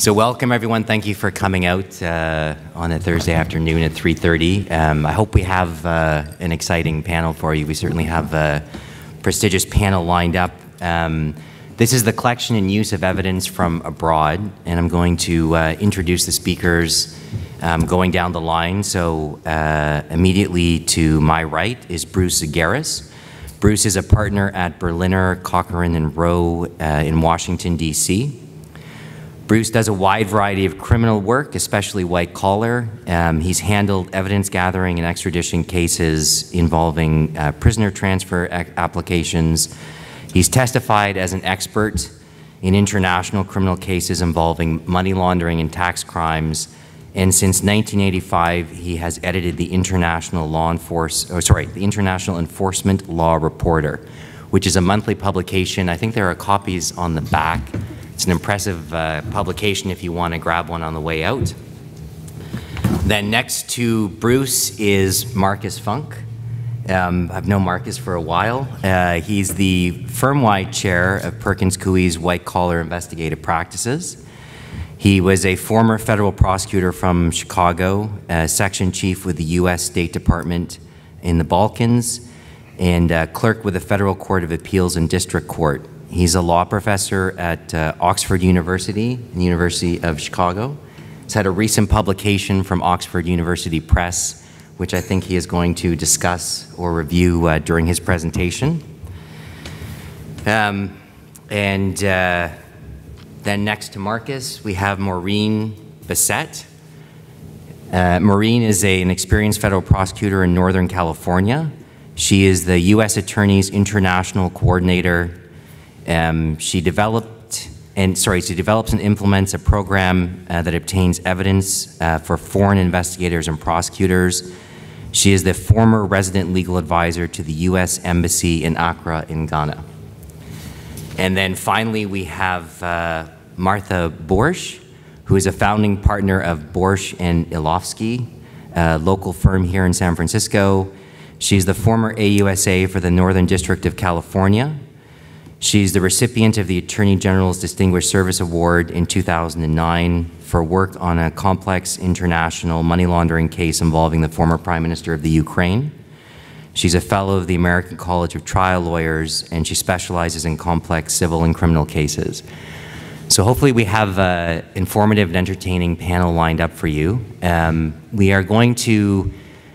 So welcome everyone. Thank you for coming out uh, on a Thursday afternoon at 3.30. Um, I hope we have uh, an exciting panel for you. We certainly have a prestigious panel lined up. Um, this is the collection and use of evidence from abroad, and I'm going to uh, introduce the speakers um, going down the line. So uh, immediately to my right is Bruce Zagaris. Bruce is a partner at Berliner, Corcoran and Rowe uh, in Washington, D.C. Bruce does a wide variety of criminal work, especially white collar. Um, he's handled evidence gathering and extradition cases involving uh, prisoner transfer applications. He's testified as an expert in international criminal cases involving money laundering and tax crimes. And since 1985, he has edited the International Law Enforce, sorry, the International Enforcement Law Reporter, which is a monthly publication. I think there are copies on the back. It's an impressive uh, publication if you want to grab one on the way out. Then next to Bruce is Markus Funk. Um, I've known Markus for a while. Uh, he's the firm-wide chair of Perkins Coie's White Collar Investigative Practices. He was a former federal prosecutor from Chicago, section chief with the U.S. State Department in the Balkans, and clerk with the Federal Court of Appeals and District Court. He's a law professor at uh, Oxford University, the University of Chicago. He's had a recent publication from Oxford University Press, which I think he is going to discuss or review uh, during his presentation. Um, and uh, then next to Markus, we have Maureen Bessette. Uh, Maureen is a, an experienced federal prosecutor in Northern California. She is the U.S. Attorney's International Coordinator um, she developed and sorry, she develops and implements a program uh, that obtains evidence uh, for foreign investigators and prosecutors. She is the former resident legal advisor to the U.S. Embassy in Accra in Ghana. And then finally, we have uh, Martha Boersch, who is a founding partner of Boersch and Illovsky, a local firm here in San Francisco. She's the former AUSA for the Northern District of California She's the recipient of the Attorney General's Distinguished Service Award in 2009 for work on a complex international money laundering case involving the former Prime Minister of the Ukraine. She's a fellow of the American College of Trial Lawyers, and she specializes in complex civil and criminal cases. So hopefully we have an informative and entertaining panel lined up for you. Um, we are going to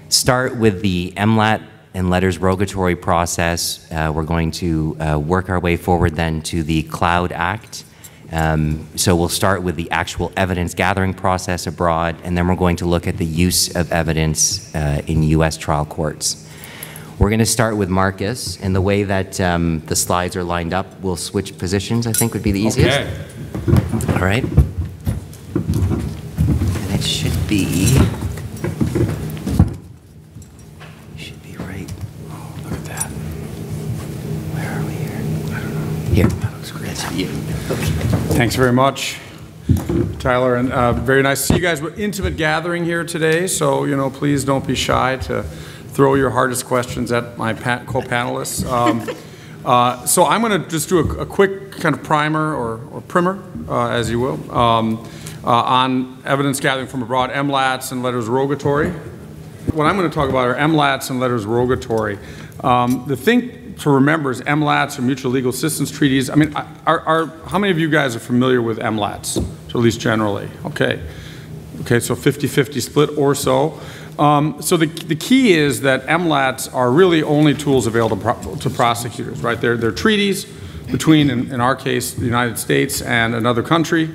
start with the MLAT and letters rogatory process. Uh, we're going to uh, work our way forward then to the Cloud Act. Um, so we'll start with the actual evidence gathering process abroad, and then we're going to look at the use of evidence uh, in U.S. trial courts. We're going to start with Markus, and the way that um, the slides are lined up, we'll switch positions, I think would be the easiest. Okay. All right. And it should be Here. Thanks very much, Tyler, and uh, very nice to see you guys. We're intimate gathering here today, so you know, please don't be shy to throw your hardest questions at my co-panelists. Um, uh, so I'm going to just do a, a, quick kind of primer or, or primer, uh, as you will, um, uh, on evidence gathering from abroad, MLATs and letters rogatory. What I'm going to talk about are MLATs and letters rogatory. Um, the thing to remember is MLATs or mutual legal assistance treaties. I mean, are, are, how many of you guys are familiar with MLATs, at least generally? Okay. Okay, so 50-50 split or so. Um, so the, the key is that MLATs are really only tools available to, pro to prosecutors, right? They're, they're treaties between, in, in, our case, the United States and another country,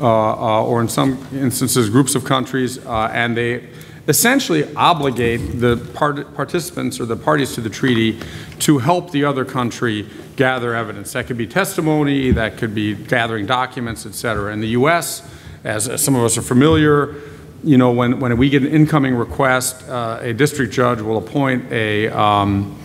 uh, uh, or in some instances, groups of countries, uh, and they essentially obligate the part participants or the parties to the treaty to help the other country gather evidence. That could be testimony, that could be gathering documents, et cetera. In the U.S., as, as some of us are familiar, you know, when, when we get an incoming request, uh, a district judge will appoint a, um,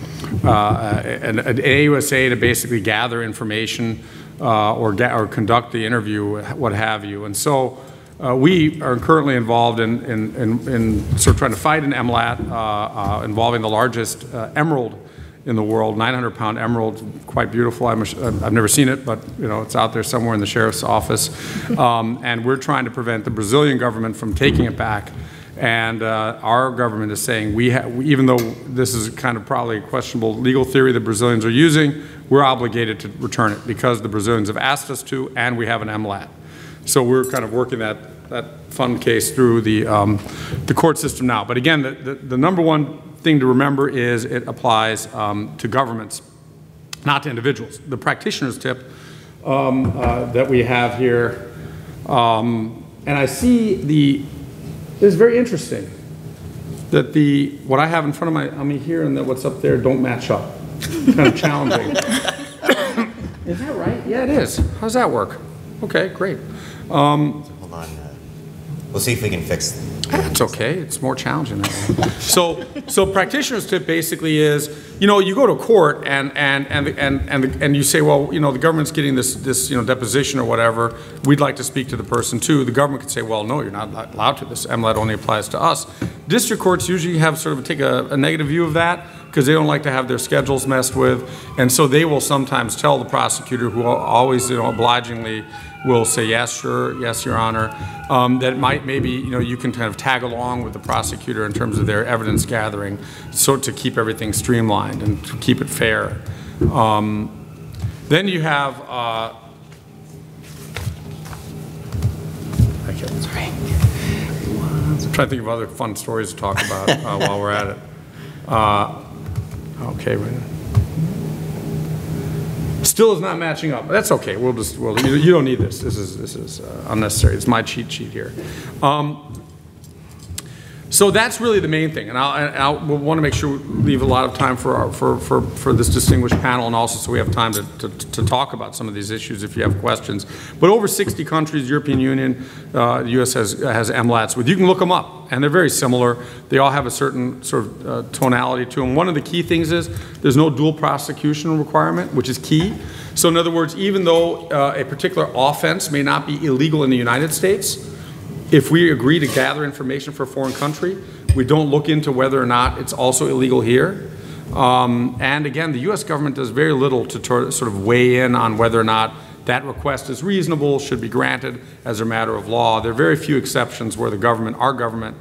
uh, an, an AUSA to basically gather information uh, or, or conduct the interview, what have you. And so uh, we are currently involved in, in, in, in, sort of trying to fight an MLAT uh, uh, involving the largest uh, emerald in the world, 900-pound emerald, quite beautiful. I'm, I've never seen it, but, you know, it's out there somewhere in the sheriff's office. Um, And we're trying to prevent the Brazilian government from taking it back. And uh, our government is saying, we ha- we- even though this is kind of probably a questionable legal theory the Brazilians are using, we're obligated to return it because the Brazilians have asked us to, and we have an MLAT. So we're kind of working that, that fund case through the, um, the court system now. But again, the, the, the number one thing to remember is it applies um, to governments, not to individuals. The practitioner's tip um, uh, that we have here, um, and I see the, it's very interesting that the, what I have in front of my, I mean, here and that what's up there don't match up. Kind of challenging. Is that right? Yeah, it is. How's that work? Okay, great. Hold on. uh, We'll see if we can fix That's okay, it's more challenging. So, so practitioner's tip basically is, you know, you go to court and, and, and, and, and and you say, well, you know, the government's getting this, this, you know, deposition or whatever, we'd like to speak to the person too. The government could say, well, no, you're not allowed to, this MLAT only applies to us. District courts usually have sort of take a, a negative view of that, because they don't like to have their schedules messed with, and so they will sometimes tell the prosecutor, who always, you know, obligingly will say, yes, sure, yes, your honor, um, that might, maybe, you know, you can kind of tag along with the prosecutor in terms of their evidence gathering, so to keep everything streamlined and to keep it fair. Um, Then you have, uh, I can't- I'm trying to think of other fun stories to talk about uh, while we're at it. Uh, Okay, wait. Still is not matching up. That's okay. We'll just, well, you, you don't need this. This is, this is uh, unnecessary. It's my cheat sheet here. Um, so that's really the main thing, and I'll, we'll want to make sure we leave a lot of time for, our, for, for, for this distinguished panel, and also so we have time to, to, to talk about some of these issues if you have questions. But over 60 countries, European Union, uh, the U.S. has, has MLATs with, you can look them up, and they're very similar. They all have a certain sort of uh, tonality to them. One of the key things is there's no dual prosecution requirement, which is key. So in other words, even though uh, a particular offense may not be illegal in the United States, if we agree to gather information for a foreign country, we don't look into whether or not it's also illegal here. Um, and again, the U.S. government does very little to sort of weigh in on whether or not that request is reasonable, should be granted as a matter of law. There are very few exceptions where the government, our government,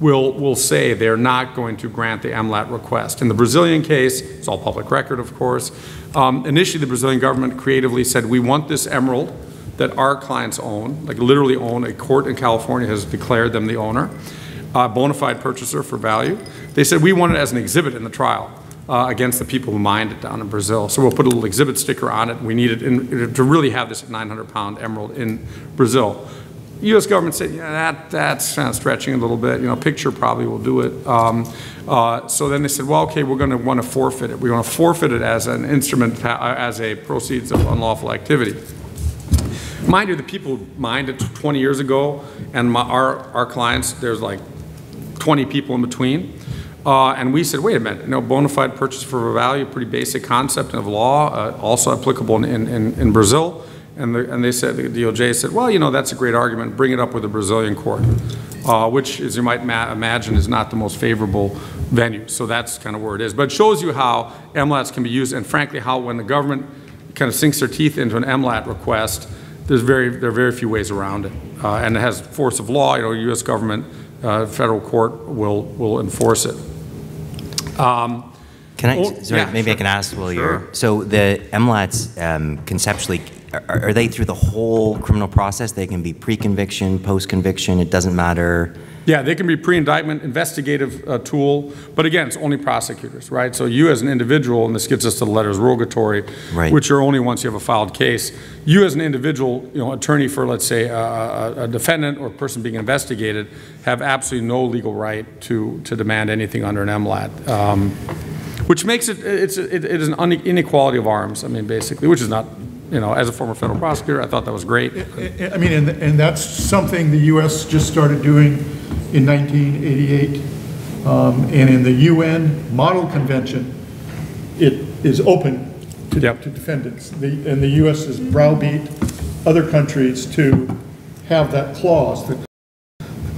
will, will say they're not going to grant the MLAT request. In the Brazilian case, it's all public record, of course. Um, initially, the Brazilian government creatively said, we want this emerald that our clients own, like literally own, a court in California has declared them the owner, a bona fide purchaser for value. They said, we want it as an exhibit in the trial uh, against the people who mined it down in Brazil. So we'll put a little exhibit sticker on it. We need it in, to really have this 900-pound emerald in Brazil. U.S. government said, yeah, that, that's kind of stretching a little bit, you know, picture probably will do it. Um, uh, So then they said, well, okay, we're going to want to forfeit it. We want to forfeit it as an instrument, uh, as a proceeds of unlawful activity. Mind you, the people who mined it 20 years ago, and my, our, our clients, there's like 20 people in between. Uh, and we said, wait a minute, you know, bona fide purchase for value, pretty basic concept of law, uh, also applicable in, in, in Brazil. And, the, and they said, the DOJ said, well, you know, that's a great argument, bring it up with the Brazilian court, uh, which, as you might ma- imagine, is not the most favorable venue. So that's kind of where it is. But it shows you how MLATs can be used, and frankly, how when the government kind of sinks their teeth into an MLAT request, there's very, there are very few ways around it. Uh, and it has force of law, you know, U.S. government, uh, federal court will, will enforce it. Um, Can I, Oh, sorry, yeah, maybe I can ask while Sure. you're, so the MLATs um, conceptually, are, are they through the whole criminal process? They can be pre-conviction, post-conviction, it doesn't matter? Yeah, they can be pre-indictment, investigative uh, tool, but again, it's only prosecutors, right? So you as an individual, and this gets us to the letters rogatory, Right. which are only once you have a filed case. You as an individual, you know, attorney for, let's say, a- a a defendant or person being investigated, have absolutely no legal right to, to demand anything under an MLAT. um, Which makes it, it's, it it is an inequality of arms, I mean, basically, which is not, you know, as a former federal prosecutor, I thought that was great. I I mean, and, and that's something the US just started doing in 1988. Um, And in the UN Model Convention, it is open to, Yep. to defendants. The, and the US has browbeat other countries to have that clause. The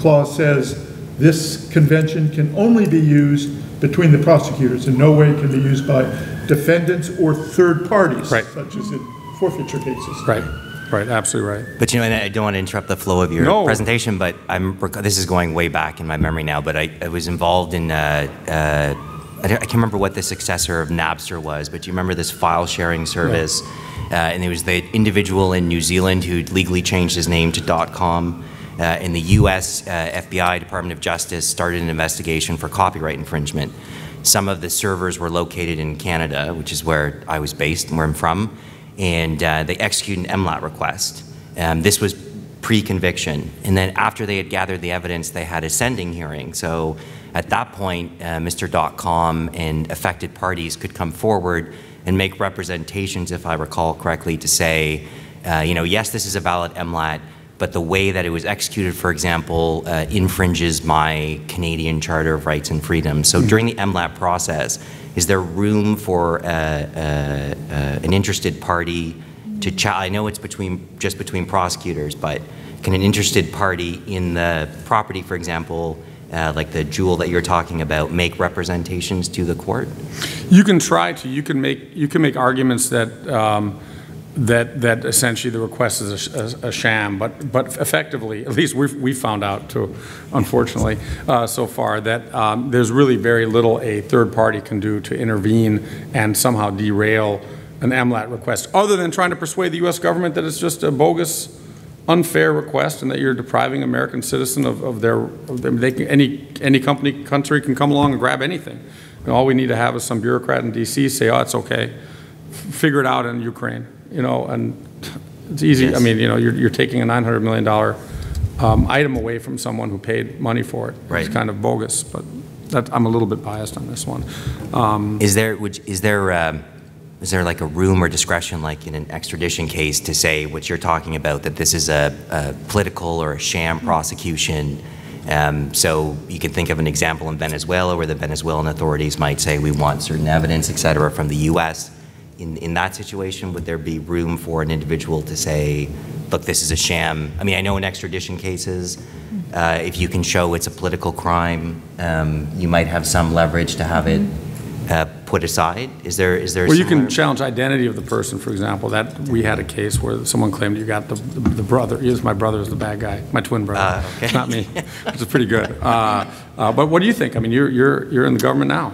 clause says, this convention can only be used between the prosecutors. In no way can be used by defendants or third parties. Right. Such as in forfeiture cases. Right, right, absolutely right. But you know, and I don't want to interrupt the flow of your No. presentation, but I'm, this is going way back in my memory now, but I, I was involved in, uh, uh, I, don't- I can't remember what the successor of Napster was, but do you remember this file sharing service? Uh, and it was the individual in New Zealand who legally changed his name to Dotcom. Uh, in the U.S., uh, FBI, Department of Justice, started an investigation for copyright infringement. Some of the servers were located in Canada, which is where I was based and where I'm from, and uh, they executed an MLAT request. Um, this was pre-conviction, and then after they had gathered the evidence, they had a sending hearing. So at that point, uh, Mr. Dotcom and affected parties could come forward and make representations, if I recall correctly, to say, uh, you know, yes, this is a valid MLAT, but the way that it was executed, for example, uh, infringes my Canadian Charter of Rights and Freedoms. So during the MLAT process, is there room for uh, uh, uh, an interested party to cha- I know it's between just between prosecutors, but can an interested party in the property, for example, uh, like the jewel that you're talking about, make representations to the court? You can try to, you can make, you can make arguments that, um, that, that essentially the request is a a, a sham, but, but effectively, at least we've, we found out too, unfortunately, uh, so far, that um, there's really very little a third party can do to intervene and somehow derail an MLAT request, other than trying to persuade the U.S. government that it's just a bogus, unfair request and that you're depriving American citizen of, of their, of they can, any, any company, country can come along and grab anything. And all we need to have is some bureaucrat in DC say, oh, it's okay, figure it out in Ukraine, you know, and it's easy, I mean, you know, you're, you're taking a $900 million um, item away from someone who paid money for it. Right. It's kind of bogus, but that, I'm a little bit biased on this one. Um, Is there, would, is there, um, is there like a room or discretion, like in an extradition case, to say what you're talking about, that this is a, a political or a sham prosecution? Um, so you can think of an example in Venezuela where the Venezuelan authorities might say, we want certain evidence, et cetera, from the U.S. In, in that situation, would there be room for an individual to say, look, this is a sham? I mean, I know in extradition cases, uh, if you can show it's a political crime, um, you might have some leverage to have it uh, put aside? Is there, is there? Well, you can challenge identity of the person, for example. That, we had a case where someone claimed you got the, the brother, yes, my brother is the bad guy, my twin brother. Ah, okay. It's not me, which is pretty good. Uh, uh, But what do you think? I mean, you're, you're, you're in the government now.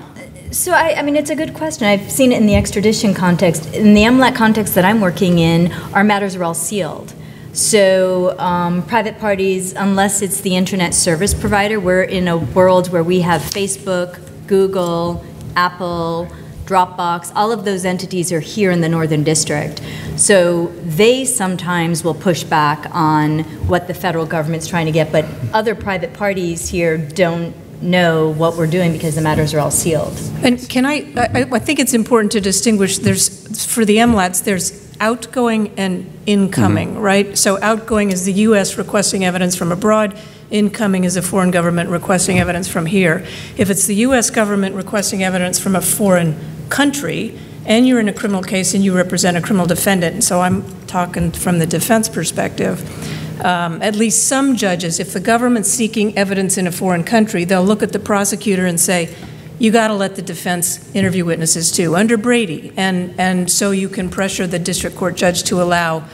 So, I, I mean, it's a good question. I've seen it in the extradition context. In the MLAT context that I'm working in, our matters are all sealed. So, um, private parties, unless it's the internet service provider, we're in a world where we have Facebook, Google, Apple, Dropbox, all of those entities are here in the Northern District. So they sometimes will push back on what the federal government's trying to get, but other private parties here don't know what we're doing because the matters are all sealed. And can I, I, I think it's important to distinguish, there's, for the MLATs, there's outgoing and incoming, mm-hmm. right? So outgoing is the U.S. requesting evidence from abroad, incoming is a foreign government requesting evidence from here. If it's the U.S. government requesting evidence from a foreign country, and you're in a criminal case and you represent a criminal defendant, and so I'm talking from the defense perspective, um, at least some judges, if the government's seeking evidence in a foreign country, they'll look at the prosecutor and say, you got to let the defense interview witnesses too, under Brady. And, and so you can pressure the district court judge to allow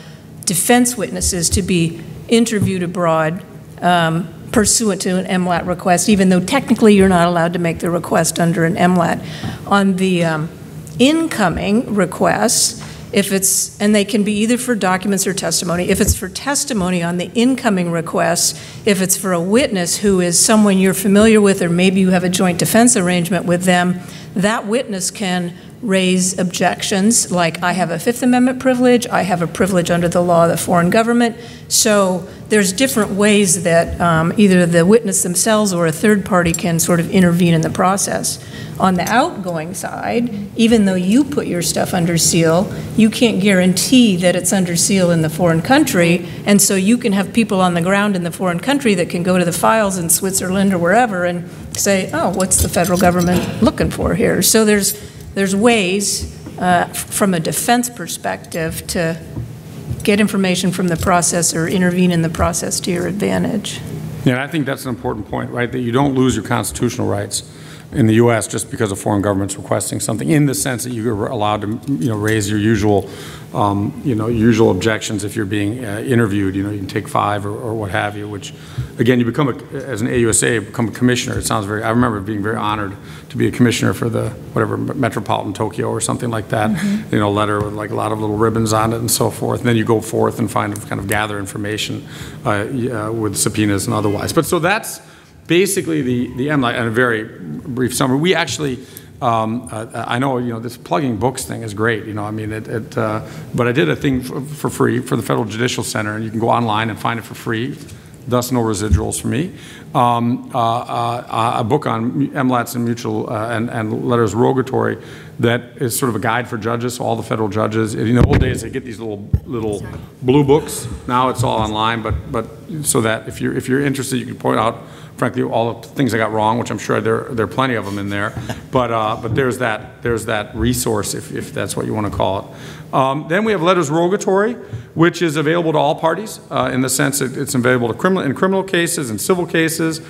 defense witnesses to be interviewed abroad um, pursuant to an MLAT request, even though technically you're not allowed to make the request under an MLAT. On the um, incoming requests, if it's, and they can be either for documents or testimony, if it's for testimony on the incoming request, if it's for a witness who is someone you're familiar with, or maybe you have a joint defense arrangement with them, that witness can raise objections, like, I have a Fifth Amendment privilege, I have a privilege under the law of the foreign government. So there's different ways that um, either the witness themselves or a third party can sort of intervene in the process. On the outgoing side, even though you put your stuff under seal, you can't guarantee that it's under seal in the foreign country, and so you can have people on the ground in the foreign country that can go to the files in Switzerland or wherever and say, oh, what's the federal government looking for here? So there's, there's ways, uh, from a defense perspective, to get information from the process or intervene in the process to your advantage. Yeah, I think that's an important point, right? That you don't lose your constitutional rights in the U.S. just because a foreign government's requesting something, in the sense that you're allowed to, you know, raise your usual, um, you know, usual objections if you're being uh, interviewed, you know, you can take five or, or what have you, which, again, you become, a as an AUSA, become a commissioner. It sounds very, I remember being very honored to be a commissioner for the, whatever, Metropolitan Tokyo or something like that. You know, letter with like a lot of little ribbons on it and so forth. And then you go forth and find, kind of gather information uh, uh, with subpoenas and otherwise. But so that's basically the, the MLAT, and a very brief summary. We actually, um, uh, I know, you know, this plugging books thing is great, you know, I mean, it, it, uh, but I did a thing for, for free for the Federal Judicial Center, and you can go online and find it for free, thus no residuals for me. Um, uh, uh, a book on MLATs and mutual, uh, and, and letters rogatory that is sort of a guide for judges, so all the federal judges. In the old days, they get these little, little blue books. Now it's all online, but, but, so that if you're, if you're interested, you can point out frankly, all the things I got wrong, which I'm sure there, there are plenty of them in there. But, uh, but there's that, there's that resource, if, if that's what you want to call it. Um, Then we have letters rogatory, which is available to all parties, uh, in the sense that it's available to criminal, in criminal cases and civil cases.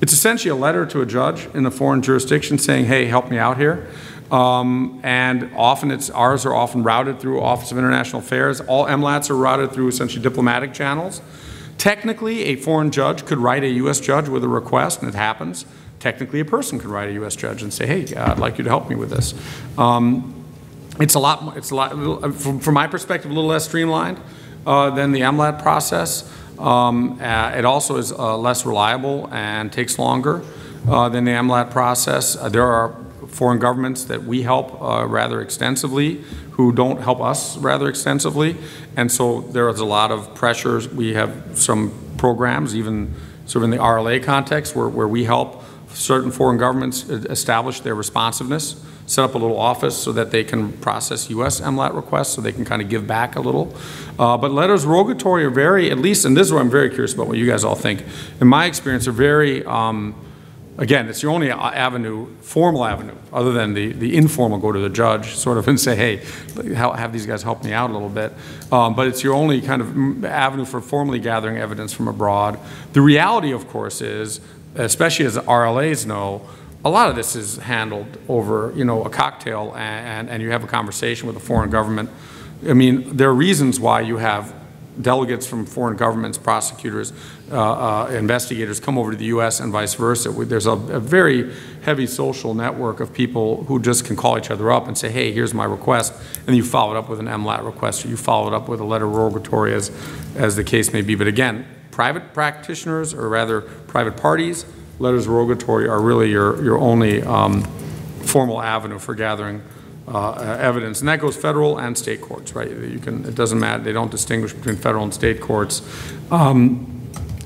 It's essentially a letter to a judge in a foreign jurisdiction saying, hey, help me out here. Um, And often it's, ours are often routed through Office of International Affairs. All MLATs are routed through essentially diplomatic channels. Technically, a foreign judge could write a U.S. judge with a request, and it happens. Technically, a person could write a U.S. judge and say, hey, uh, I'd like you to help me with this. Um, It's a lot, it's a lot, from, from my perspective, a little less streamlined uh, than the MLAT process. Um, uh, It also is uh, less reliable and takes longer uh, than the MLAT process. Uh, There are foreign governments that we help uh, rather extensively who don't help us rather extensively. And so there is a lot of pressures. We have some programs, even sort of in the RLA context, where, where we help certain foreign governments establish their responsiveness, set up a little office so that they can process U.S. MLAT requests, so they can kind of give back a little. Uh, But letters rogatory are very, at least, and this is what I'm very curious about, what you guys all think. In my experience, are very, um, again, it's your only avenue, formal avenue, other than the, the informal, go to the judge, sort of, and say, hey, have these guys help me out a little bit. Um, But it's your only kind of avenue for formally gathering evidence from abroad. The reality, of course, is, especially as RLAs know, a lot of this is handled over, you know, a cocktail, and, and you have a conversation with a foreign government. I mean, there are reasons why you have delegates from foreign governments, prosecutors, uh, uh, investigators come over to the U.S. and vice versa. There's a, a very heavy social network of people who just can call each other up and say, hey, here's my request, and you follow it up with an MLAT request, or you follow it up with a letter rogatory, as, as the case may be. But again, private practitioners, or rather, private parties, letters rogatory are really your, your only um, formal avenue for gathering uh, evidence, and that goes federal and state courts, right? You can, it doesn't matter, they don't distinguish between federal and state courts. Um,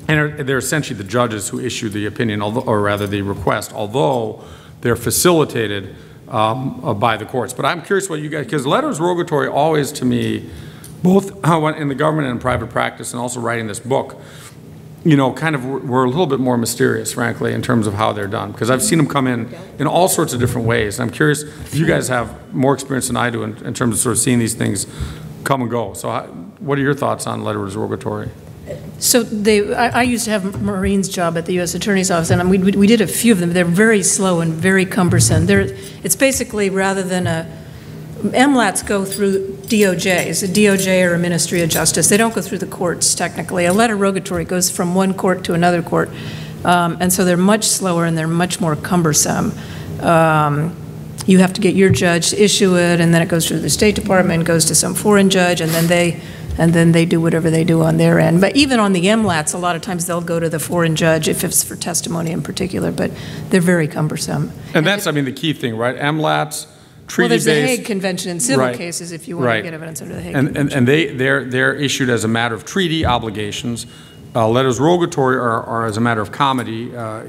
And they're- essentially the judges who issue the opinion, or rather the request, although they're facilitated um, uh, by the courts. But I'm curious what you guys, because letters rogatory always, to me, both uh, in the government and private practice, and also writing this book, you know, kind of were a little bit more mysterious, frankly, in terms of how they're done. Because I've seen them come in in all sorts of different ways. And I'm curious if you guys have more experience than I do in, in terms of sort of seeing these things come and go. So how- what are your thoughts on letters rogatory? So they, I, I used to have Maureen's job at the U.S. Attorney's Office, and we, we did a few of them. They're very slow and very cumbersome. They're, it's basically, rather than a, MLATs go through DOJs, a DOJ or a Ministry of Justice. They don't go through the courts technically. A letter rogatory goes from one court to another court. Um, And so they're much slower and they're much more cumbersome. Um, You have to get your judge to issue it, and then it goes through the State Department, goes to some foreign judge, and then they, and then they do whatever they do on their end. But even on the MLATs, a lot of times they'll go to the foreign judge if it's for testimony in particular, but they're very cumbersome. And that's, I mean, the key thing, right? MLATs, treaty-based. Well, there's the. Hague Convention in civil Right. cases if you want to get evidence under the Hague And, Convention. and, and they, they're, they're issued as a matter of treaty obligations. Uh, letters rogatory are, are as a matter of comity, uh,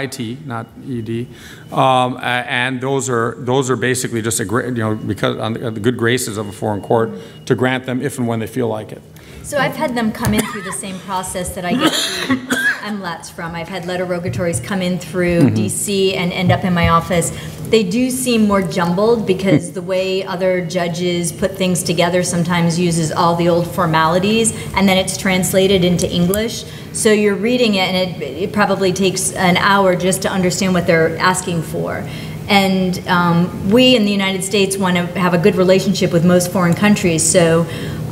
IT, not ED. Um, and those are, those are basically just a, you know, because, on the, the good graces of a foreign court to grant them if and when they feel like it. So I've had them come in through the same process that I get the MLATs from. I've had letter rogatories come in through DC and end up in my office. They do seem more jumbled because the way other judges put things together sometimes uses all the old formalities and then it's translated into English. So you're reading it and it, it probably takes an hour just to understand what they're asking for. And um, we in the United States want to have a good relationship with most foreign countries. So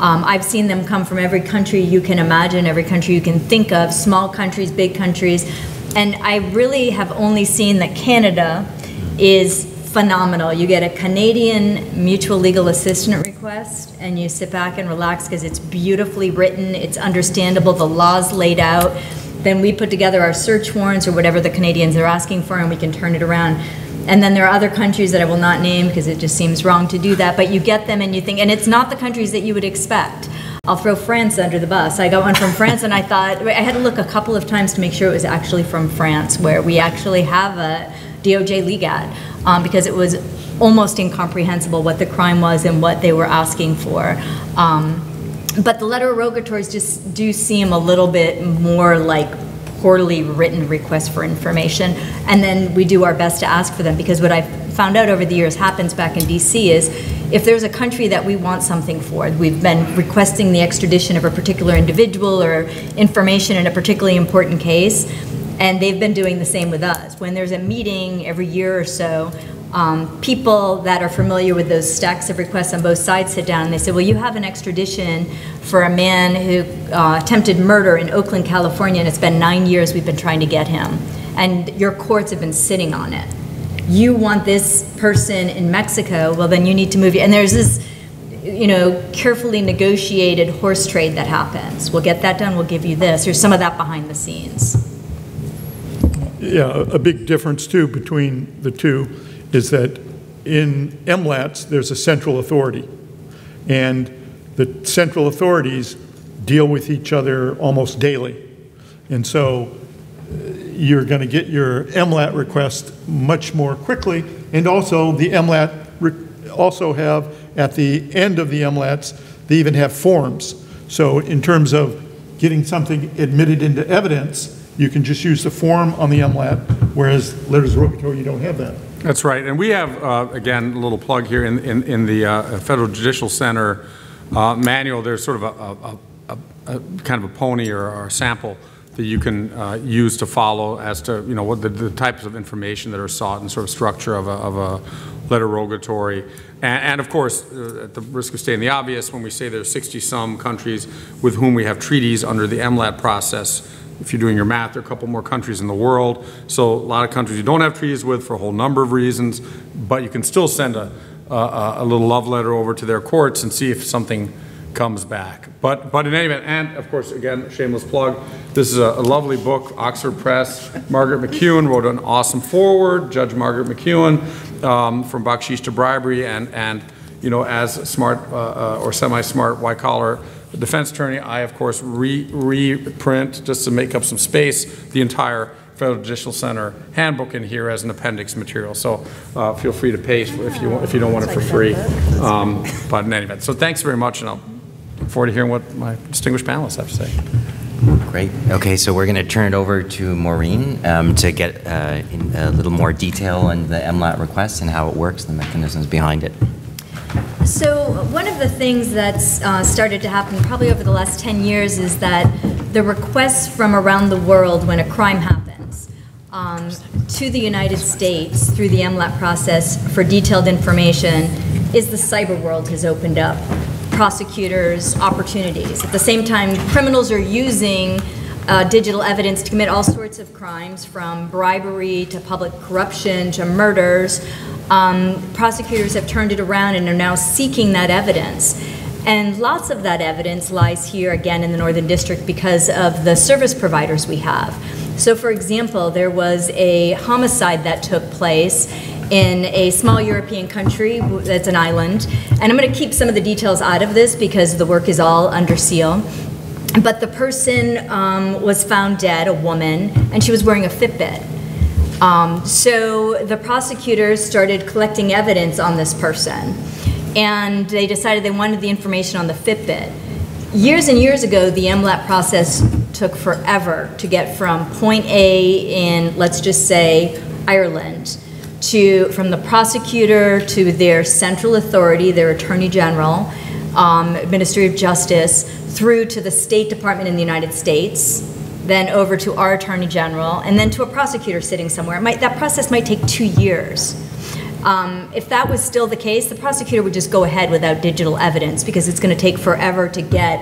um, I've seen them come from every country you can imagine, every country you can think of, small countries, big countries. And I really have only seen that Canada is phenomenal. You get a Canadian mutual legal assistant request, and you sit back and relax because it's beautifully written, it's understandable, the law's laid out. Then we put together our search warrants or whatever the Canadians are asking for, and we can turn it around. And then there are other countries that I will not name because it just seems wrong to do that, but you get them and you think, and it's not the countries that you would expect. I'll throw France under the bus. I got one from France and I thought, I had to look a couple of times to make sure it was actually from France, where we actually have a DOJ legat, um, because it was almost incomprehensible what the crime was and what they were asking for. Um, but the letter of rogatories just do seem a little bit more like poorly written requests for information, and then we do our best to ask for them, because what I've found out over the years happens back in DC is, if there's a country that we want something for, we've been requesting the extradition of a particular individual or information in a particularly important case, and they've been doing the same with us. When there's a meeting every year or so, um, people that are familiar with those stacks of requests on both sides sit down and they say, well, you have an extradition for a man who uh, attempted murder in Oakland, California, and it's been nine years we've been trying to get him. And your courts have been sitting on it. You want this person in Mexico, well, then you need to move. And there's this, you know, carefully negotiated horse trade that happens. We'll get that done, we'll give you this. There's some of that behind the scenes. Yeah, a big difference too between the two is that in MLATs, there's a central authority. And the central authorities deal with each other almost daily. And so uh, you're going to get your MLAT request much more quickly. And also, the MLAT also have, at the end of the MLATs, they even have forms. So in terms of getting something admitted into evidence, you can just use the form on the MLAT, whereas letters rogatory, you don't have that. That's right, and we have, uh, again, a little plug here, in, in, in the uh, Federal Judicial Center uh, manual, there's sort of a, a, a, a kind of a pony or, or a sample that you can uh, use to follow as to, you know, what the, the types of information that are sought and sort of structure of a, of letter rogatory. And, and of course, uh, at the risk of stating the obvious, when we say there's 60-some countries with whom we have treaties under the MLAT process, if you're doing your math, there are a couple more countries in the world. So a lot of countries you don't have treaties with for a whole number of reasons, but you can still send a, a, a little love letter over to their courts and see if something comes back. But, but in any event, and of course, again, shameless plug, this is a, a lovely book, Oxford Press. Margaret McKeown wrote an awesome foreword, Judge Margaret McKeown, um, from baksheesh to bribery, and, and you know, as smart uh, uh, or semi-smart white-collar defense attorney, I, of course, re reprint, just to make up some space, the entire Federal Judicial Center handbook in here as an appendix material. So uh, feel free to pay if you, want- if you don't want it for free. Um, But in any event, so thanks very much, and I'll look forward to hearing what my distinguished panelists have to say. Great. Okay, so we're going to turn it over to Maureen um, to get uh, in a little more detail on the MLAT request and how it works, the mechanisms behind it. So one of the things that's uh, started to happen probably over the last 10 years is that the requests from around the world when a crime happens um, to the United States through the MLAT process for detailed information is the cyber world has opened up prosecutors opportunities. At the same time, criminals are using uh, digital evidence to commit all sorts of crimes, from bribery to public corruption to murders. Um, prosecutors have turned it around and are now seeking that evidence. And lots of that evidence lies here again in the Northern District because of the service providers we have. So, for example, there was a homicide that took place in a small European country that's an island. And I'm going to keep some of the details out of this because the work is all under seal. But the person um, was found dead, a woman, and she was wearing a Fitbit. Um, so the prosecutors started collecting evidence on this person, and they decided they wanted the information on the Fitbit. Years and years ago, the MLAT process took forever to get from point A in, let's just say, Ireland, to, from the prosecutor to their central authority, their attorney general, um, Ministry of Justice, through to the State Department in the United States, then over to our attorney general, and then to a prosecutor sitting somewhere. Might, that process might take two years. Um, If that was still the case, the prosecutor would just go ahead without digital evidence because it's going to take forever to get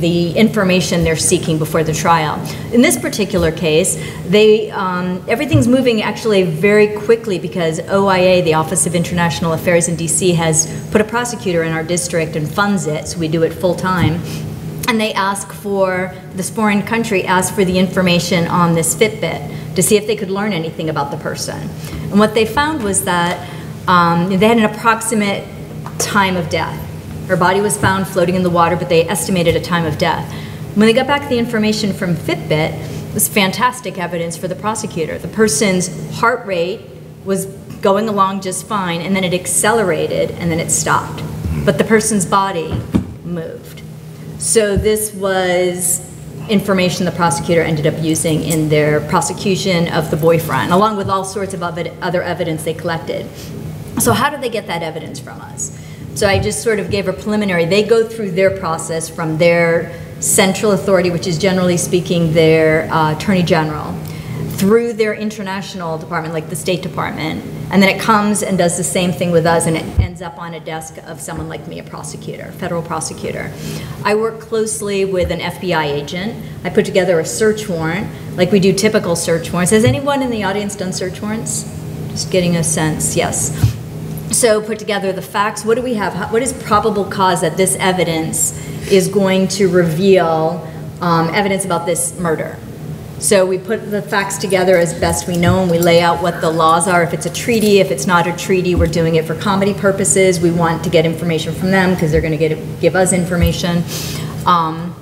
the information they're seeking before the trial. In this particular case, they, um, everything's moving actually very quickly because OIA, the Office of International Affairs in DC, has put a prosecutor in our district and funds it, so we do it full-time. And they ask for, this foreign country asked for the information on this Fitbit to see if they could learn anything about the person. And what they found was that um, they had an approximate time of death. Her body was found floating in the water, but they estimated a time of death. When they got back the information from Fitbit, it was fantastic evidence for the prosecutor. The person's heart rate was going along just fine, and then it accelerated, and then it stopped. But the person's body moved. So this was information the prosecutor ended up using in their prosecution of the boyfriend, along with all sorts of other evidence they collected. So how did they get that evidence from us? So I just sort of gave a preliminary. They go through their process from their central authority, which is generally speaking their uh, attorney general, through their international department, like the State Department, and then it comes and does the same thing with us, and it ends up on a desk of someone like me, a prosecutor, federal prosecutor. I work closely with an FBI agent. I put together a search warrant, like we do typical search warrants. Has anyone in the audience done search warrants? Just getting a sense, yes. So put together the facts. What do we have? What is probable cause that this evidence is going to reveal um, evidence about this murder? So we put the facts together as best we know, and we lay out what the laws are. If it's a treaty, if it's not a treaty, we're doing it for comity purposes. We want to get information from them because they're going to give us information. Um,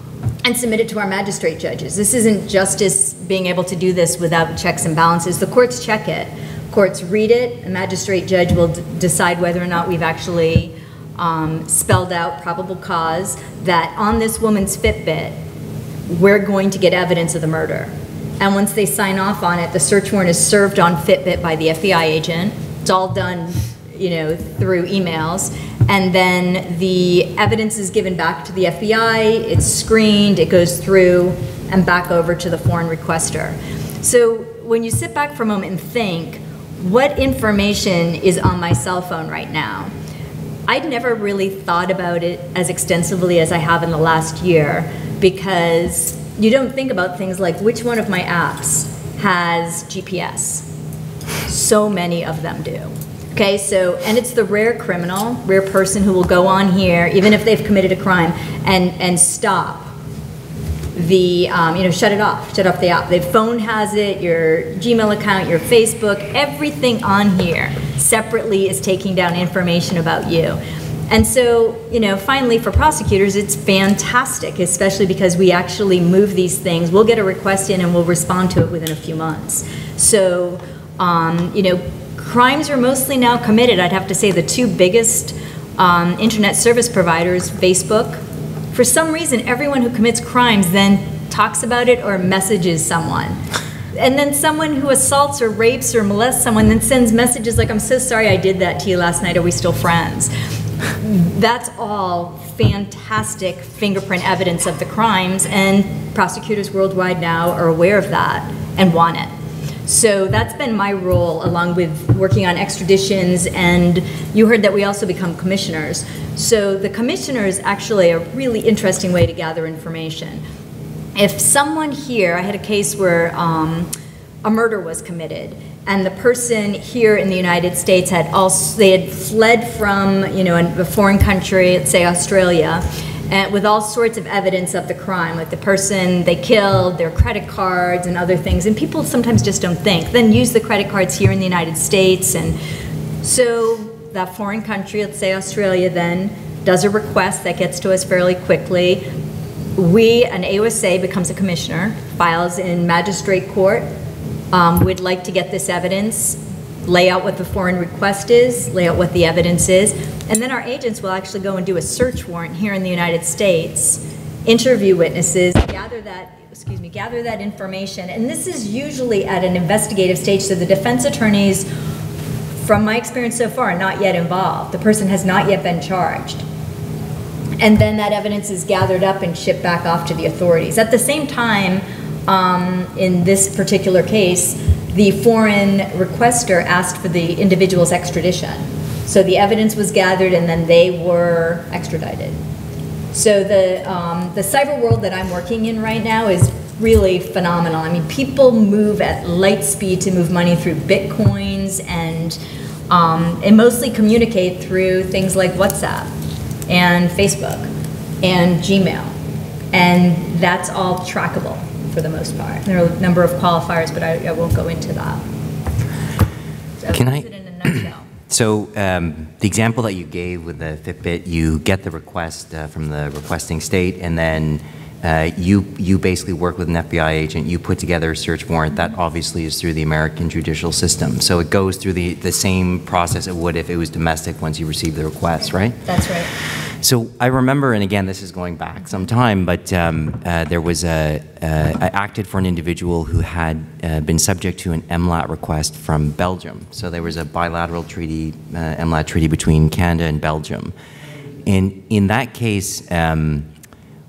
and submit it to our magistrate judges. This isn't justice being able to do this without checks and balances. The courts check it. Courts read it. A magistrate judge will decide whether or not we've actually um, spelled out probable cause that on this woman's Fitbit, we're going to get evidence of the murder. And once they sign off on it, the search warrant is served on Fitbit by the FBI agent. It's all done, you know, through emails. And then the evidence is given back to the FBI, it's screened, it goes through and back over to the foreign requester. So when you sit back for a moment and think, what information is on my cell phone right now? I'd never really thought about it as extensively as I have in the last year because you don't think about things like which one of my apps has GPS. So many of them do. Okay, so, and it's the rare criminal, rare person who will go on here, even if they've committed a crime, and, and stop the, um, you know, shut it off, shut off the app. The phone has it, your Gmail account, your Facebook, everything on here separately is taking down information about you. And so, you know, finally for prosecutors, it's fantastic, especially because we actually move these things. We'll get a request in and we'll respond to it within a few months. So, um, you know, crimes are mostly now committed. I'd have to say the two biggest um, internet service providers, Facebook, for some reason, everyone who commits crimes then talks about it or messages someone. And then someone who assaults or rapes or molests someone then sends messages like, I'm so sorry I did that to you last night, are we still friends? That's all fantastic fingerprint evidence of the crimes, and prosecutors worldwide now are aware of that and want it. So that's been my role, along with working on extraditions, and you heard that we also become commissioners. So the commissioner is actually a really interesting way to gather information. If someone here, I had a case where um, a murder was committed, and the person here in the United States had also, they had fled from, you know, a foreign country, let's say Australia, and with all sorts of evidence of the crime, like the person they killed, their credit cards and other things, and people sometimes just don't think. Then use the credit cards here in the United States, and so that foreign country, let's say Australia, then does a request that gets to us fairly quickly. We, an AUSA becomes a commissioner, files in magistrate court. Um, we'd like to get this evidence, lay out what the foreign request is, lay out what the evidence is, and then our agents will actually go and do a search warrant here in the United States, interview witnesses, gather that, excuse me, gather that information. And this is usually at an investigative stage, so the defense attorneys from my experience so far, are not yet involved. The person has not yet been charged. And then that evidence is gathered up and shipped back off to the authorities. At the same time, um, in this particular case, the foreign requester asked for the individual's extradition. So the evidence was gathered and then they were extradited. So the, um, the cyber world that I'm working in right now is really phenomenal. I mean, people move at light speed to move money through bitcoins and, um, and mostly communicate through things like WhatsApp and Facebook and Gmail. And that's all trackable for the most part. There are a number of qualifiers, but I, I won't go into that. So Can I- it in a. So um, the example that you gave with the Fitbit, you get the request uh, from the requesting state, and then uh, you you basically work with an FBI agent. You put together a search warrant that obviously is through the American judicial system. So it goes through the the same process it would if it was domestic once you receive the request, right? That's right. So I remember, and again, this is going back some time, but um, uh, there was a, uh, I acted for an individual who had uh, been subject to an MLAT request from Belgium. So there was a bilateral treaty, uh, MLAT treaty between Canada and Belgium. And in that case, um,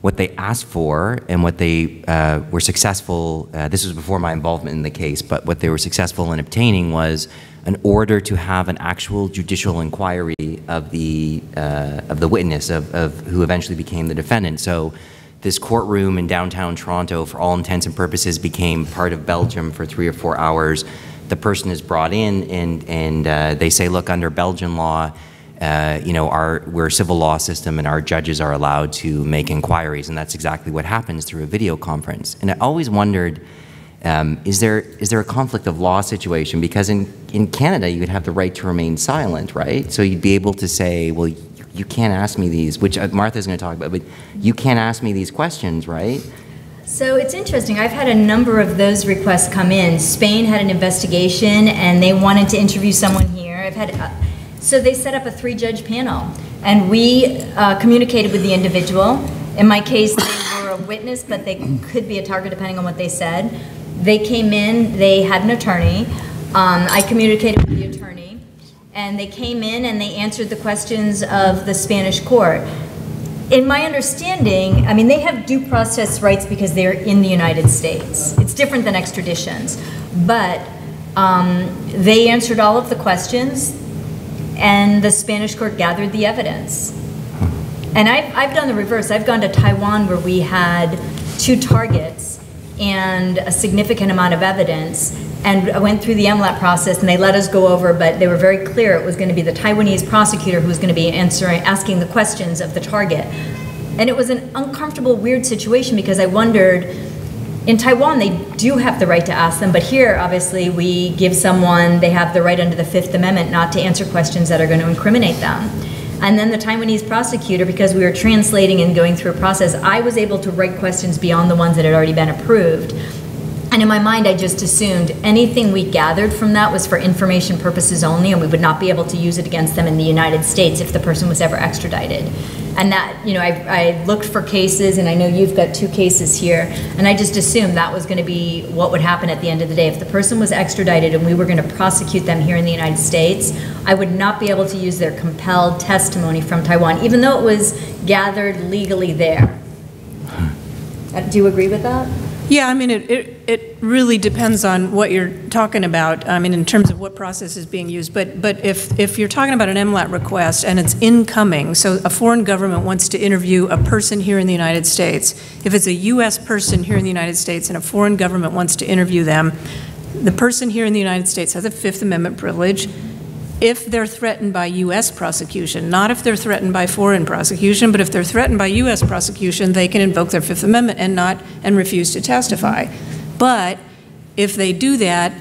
what they asked for and what they uh, were successful, uh, this was before my involvement in the case, but what they were successful in obtaining was an order to have an actual judicial inquiry of the, uh, of the witness, of, of who eventually became the defendant. So this courtroom in downtown Toronto, for all intents and purposes, became part of Belgium for three or four hours. The person is brought in and, and uh, they say, look, under Belgian law, uh, you know, our, we're a civil law system and our judges are allowed to make inquiries, and that's exactly what happens through a video conference. And I always wondered, um, is, there, is there a conflict of law situation? Because in, in Canada, you would have the right to remain silent, right? So you'd be able to say, well, you, you can't ask me these, which uh, Martha's going to talk about, but you can't ask me these questions, right? So it's interesting. I've had a number of those requests come in. Spain had an investigation and they wanted to interview someone here. I've had, uh, so they set up a three-judge panel and we uh, communicated with the individual. In my case, they were a witness, but they could be a target depending on what they said. They came in, they had an attorney. Um, I communicated with the attorney and they came in and they answered the questions of the Spanish court. In my understanding, I mean, they have due process rights because they're in the United States. It's different than extraditions. But um, they answered all of the questions, and the Spanish court gathered the evidence. And I've, I've done the reverse. I've gone to Taiwan where we had two targets and a significant amount of evidence. And I went through the MLAT process and they let us go over, but they were very clear it was going to be the Taiwanese prosecutor who was going to be answering, asking the questions of the target. And it was an uncomfortable, weird situation because I wondered, in Taiwan, they do have the right to ask them, but here, obviously, we give someone, they have the right under the Fifth Amendment not to answer questions that are going to incriminate them. And then the Taiwanese prosecutor, because we were translating and going through a process, I was able to write questions beyond the ones that had already been approved. And in my mind, I just assumed anything we gathered from that was for information purposes only, and we would not be able to use it against them in the United States if the person was ever extradited. And that, you know, I, I looked for cases, and I know you've got two cases here, and I just assumed that was going to be what would happen at the end of the day. If the person was extradited and we were going to prosecute them here in the United States, I would not be able to use their compelled testimony from Taiwan, even though it was gathered legally there. Uh, Do you agree with that? Yeah, I mean, it, it, it really depends on what you're talking about, I mean, in terms of what process is being used. But, but if, if you're talking about an MLAT request and it's incoming, so a foreign government wants to interview a person here in the United States, if it's a U.S. person here in the United States and a foreign government wants to interview them, the person here in the United States has a Fifth Amendment privilege if they're threatened by U.S. prosecution, not if they're threatened by foreign prosecution, but if they're threatened by U.S. prosecution, they can invoke their Fifth Amendment and not, and refuse to testify. But if they do that,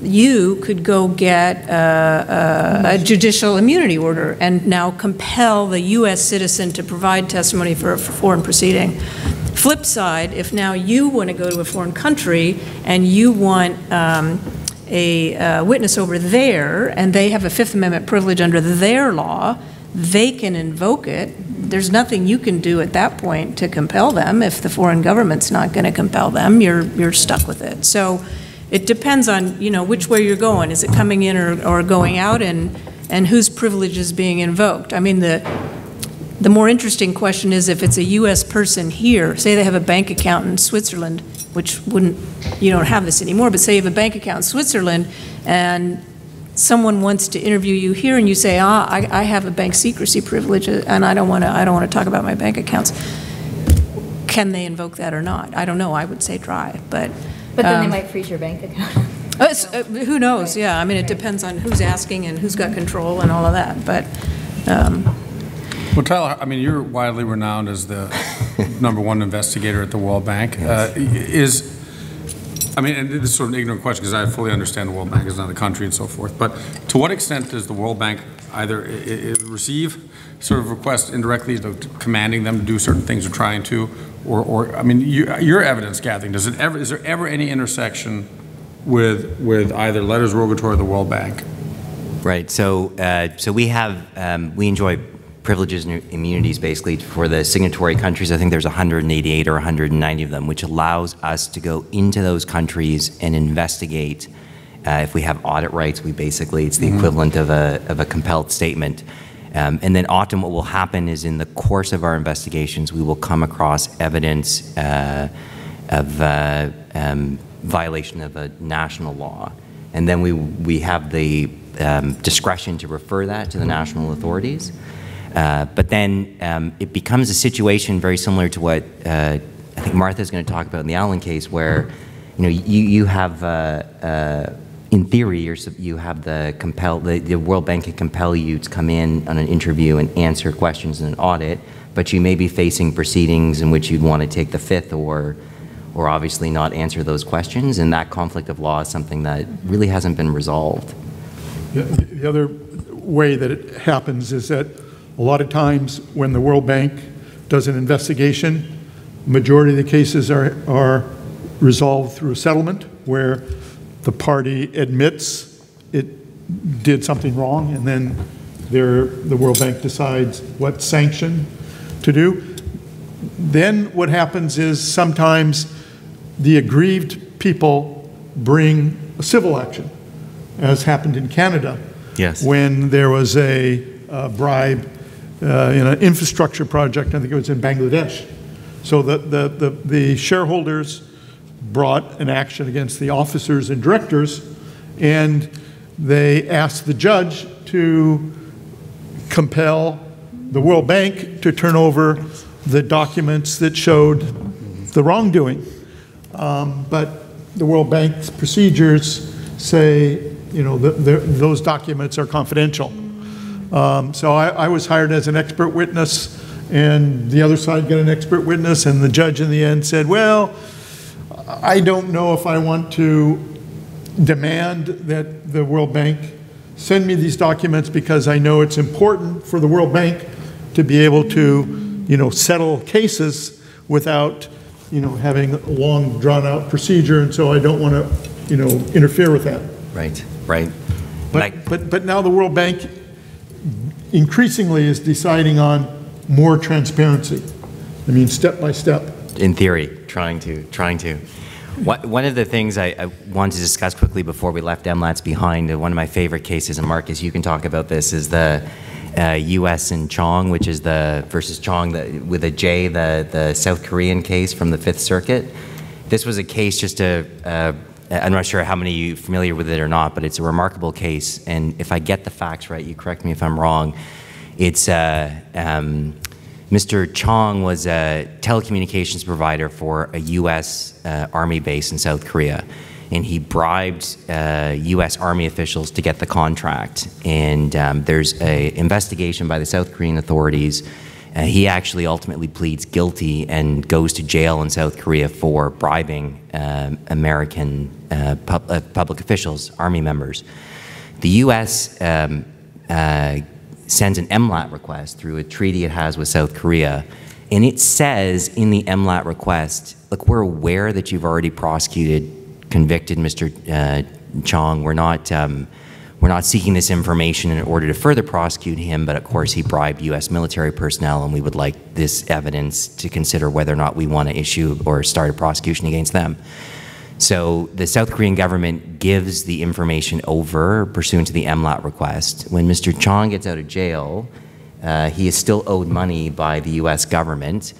you could go get uh, a, a judicial immunity order and now compel the U.S. citizen to provide testimony for a foreign proceeding. Flip side, if now you want to go to a foreign country and you want um, a uh, witness over there, and they have a Fifth Amendment privilege under their law, they can invoke it. There's nothing you can do at that point to compel them. If the foreign government's not going to compel them, you're, you're stuck with it. So it depends on, you know, which way you're going. Is it coming in or, or going out, and, and whose privilege is being invoked? I mean, the, the more interesting question is if it's a U.S. person here, say they have a bank account in Switzerland, which wouldn't, you don't have this anymore, but say you have a bank account in Switzerland, and someone wants to interview you here, and you say, ah, I, I have a bank secrecy privilege, and I don't want to, I don't want to talk about my bank accounts. Can they invoke that or not? I don't know. I would say try, but. But then they um, might freeze your bank account. uh, Who knows, yeah, I mean, it depends on who's asking and who's got control and all of that, but, um, Well, Tyler, I mean, you're widely renowned as the number one investigator at the World Bank. Uh, Is, I mean, and this is sort of an ignorant question, because I fully understand the World Bank is not a country and so forth, but to what extent does the World Bank either i- i- receive sort of requests indirectly, to- commanding them to do certain things or trying to, or, or, I mean, you- your evidence gathering, does it ever, is there ever any intersection with, with either letters rogatory or the World Bank? Right. So, uh, so we have, um, we enjoy privileges and immunities basically for the signatory countries. I think there's 188 or 190 of them, which allows us to go into those countries and investigate. Uh, if we have audit rights, we basically, it's the equivalent of a, of a compelled statement. Um, and then often what will happen is in the course of our investigations, we will come across evidence uh, of uh, um, violation of a national law. And then we, we have the um, discretion to refer that to the national authorities. Uh, But then um, it becomes a situation very similar to what uh, I think Martha's going to talk about in the Allen case, where, you know, you, you have, uh, uh, in theory, you have the compel, the, the World Bank can compel you to come in on an interview and answer questions in an audit, but you may be facing proceedings in which you'd want to take the fifth or, or obviously not answer those questions, and that conflict of law is something that really hasn't been resolved. The the other way that it happens is that a lot of times when the World Bank does an investigation, majority of the cases are, are resolved through a settlement where the party admits it did something wrong, and then the World Bank decides what sanction to do. Then what happens is sometimes the aggrieved people bring a civil action, as happened in Canada. Yes. When there was a uh, bribe uh, in an infrastructure project, I think it was in Bangladesh. So the, the, the the shareholders brought an action against the officers and directors, and they asked the judge to compel the World Bank to turn over the documents that showed the wrongdoing. Um, But the World Bank's procedures say, you know, that the- those documents are confidential. Um, So I, I was hired as an expert witness, and the other side got an expert witness, and the judge in the end said, well, I don't know if I want to demand that the World Bank send me these documents because I know it's important for the World Bank to be able to, you know, settle cases without, you know, having a long, drawn-out procedure, and so I don't want to, you know, interfere with that. Right, right. But, but, but now the World Bank increasingly is deciding on more transparency. I mean, step by step. In theory, trying to, trying to. What- One of the things I, I wanted to discuss quickly before we left MLATs behind, uh, one of my favorite cases, and Markus, you can talk about this, is the uh, U.S. and Jeong, which is the, versus Jeong the, with a J, the, the South Korean case from the Fifth Circuit. This was a case just to, uh, I'm not sure how many of you are familiar with it or not, but it's a remarkable case. And if I get the facts right, you correct me if I'm wrong. It's uh, um, Mr. Jeong was a telecommunications provider for a U.S. Uh, Army base in South Korea, and he bribed uh, U.S. Army officials to get the contract. And um, there's a investigation by the South Korean authorities. Uh, he actually ultimately pleads guilty and goes to jail in South Korea for bribing um, American uh, pub- uh, public officials, Army members. The U.S. Um, uh, sends an MLAT request through a treaty it has with South Korea, and it says in the MLAT request, look, we're aware that you've already prosecuted, convicted Mr. Uh, Jeong. We're not, um, we're not seeking this information in order to further prosecute him, but of course he bribed U.S. military personnel, and we would like this evidence to consider whether or not we want to issue or start a prosecution against them. So the South Korean government gives the information over pursuant to the MLAT request. When Mr. Jeong gets out of jail, uh, he is still owed money by the U.S. government.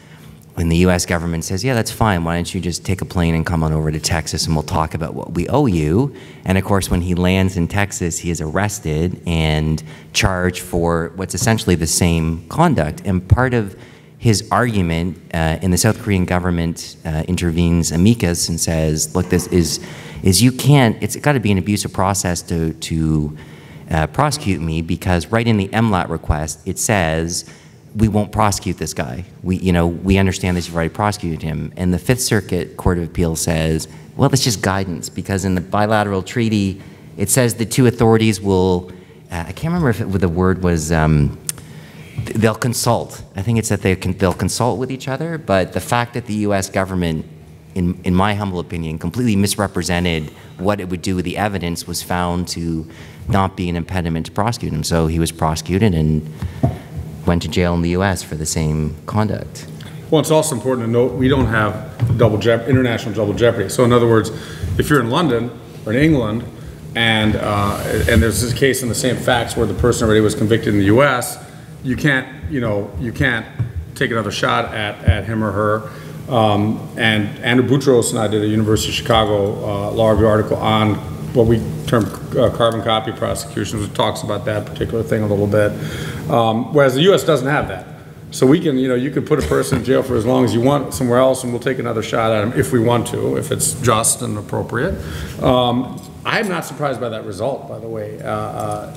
When the U.S. government says, yeah, that's fine, why don't you just take a plane and come on over to Texas and we'll talk about what we owe you? And of course, when he lands in Texas, he is arrested and charged for what's essentially the same conduct. And part of his argument uh, in the South Korean government uh, intervenes amicus and says, look, this is, is you can't, it's got to be an abusive process to, to uh, prosecute me because right in the MLAT request, it says, we won't prosecute this guy. We, you know, we understand that you've already prosecuted him. And the Fifth Circuit Court of Appeal says, well, that's just guidance because in the bilateral treaty, it says the two authorities will, uh, I can't remember if it, the word was, um, they'll consult. I think it's that they can, they'll consult with each other, but the fact that the U.S. government, in, in my humble opinion, completely misrepresented what it would do with the evidence was found to not be an impediment to prosecute him. So he was prosecuted and went to jail in the U.S. for the same conduct. Well, it's also important to note, we don't have double jeop, international double jeopardy. So in other words, if you're in London or in England, and, uh, and there's this case in the same facts where the person already was convicted in the US, you can't, you know, you can't take another shot at, at him or her. Um, and Andrew Boutros and I did a University of Chicago uh, law review article on what we term uh, carbon copy prosecutions, which talks about that particular thing a little bit. Um, whereas the U.S. doesn't have that. So we can, you know, you can put a person in jail for as long as you want somewhere else, and we'll take another shot at him if we want to, if it's just and appropriate. Um, I'm not surprised by that result, by the way. Uh, uh,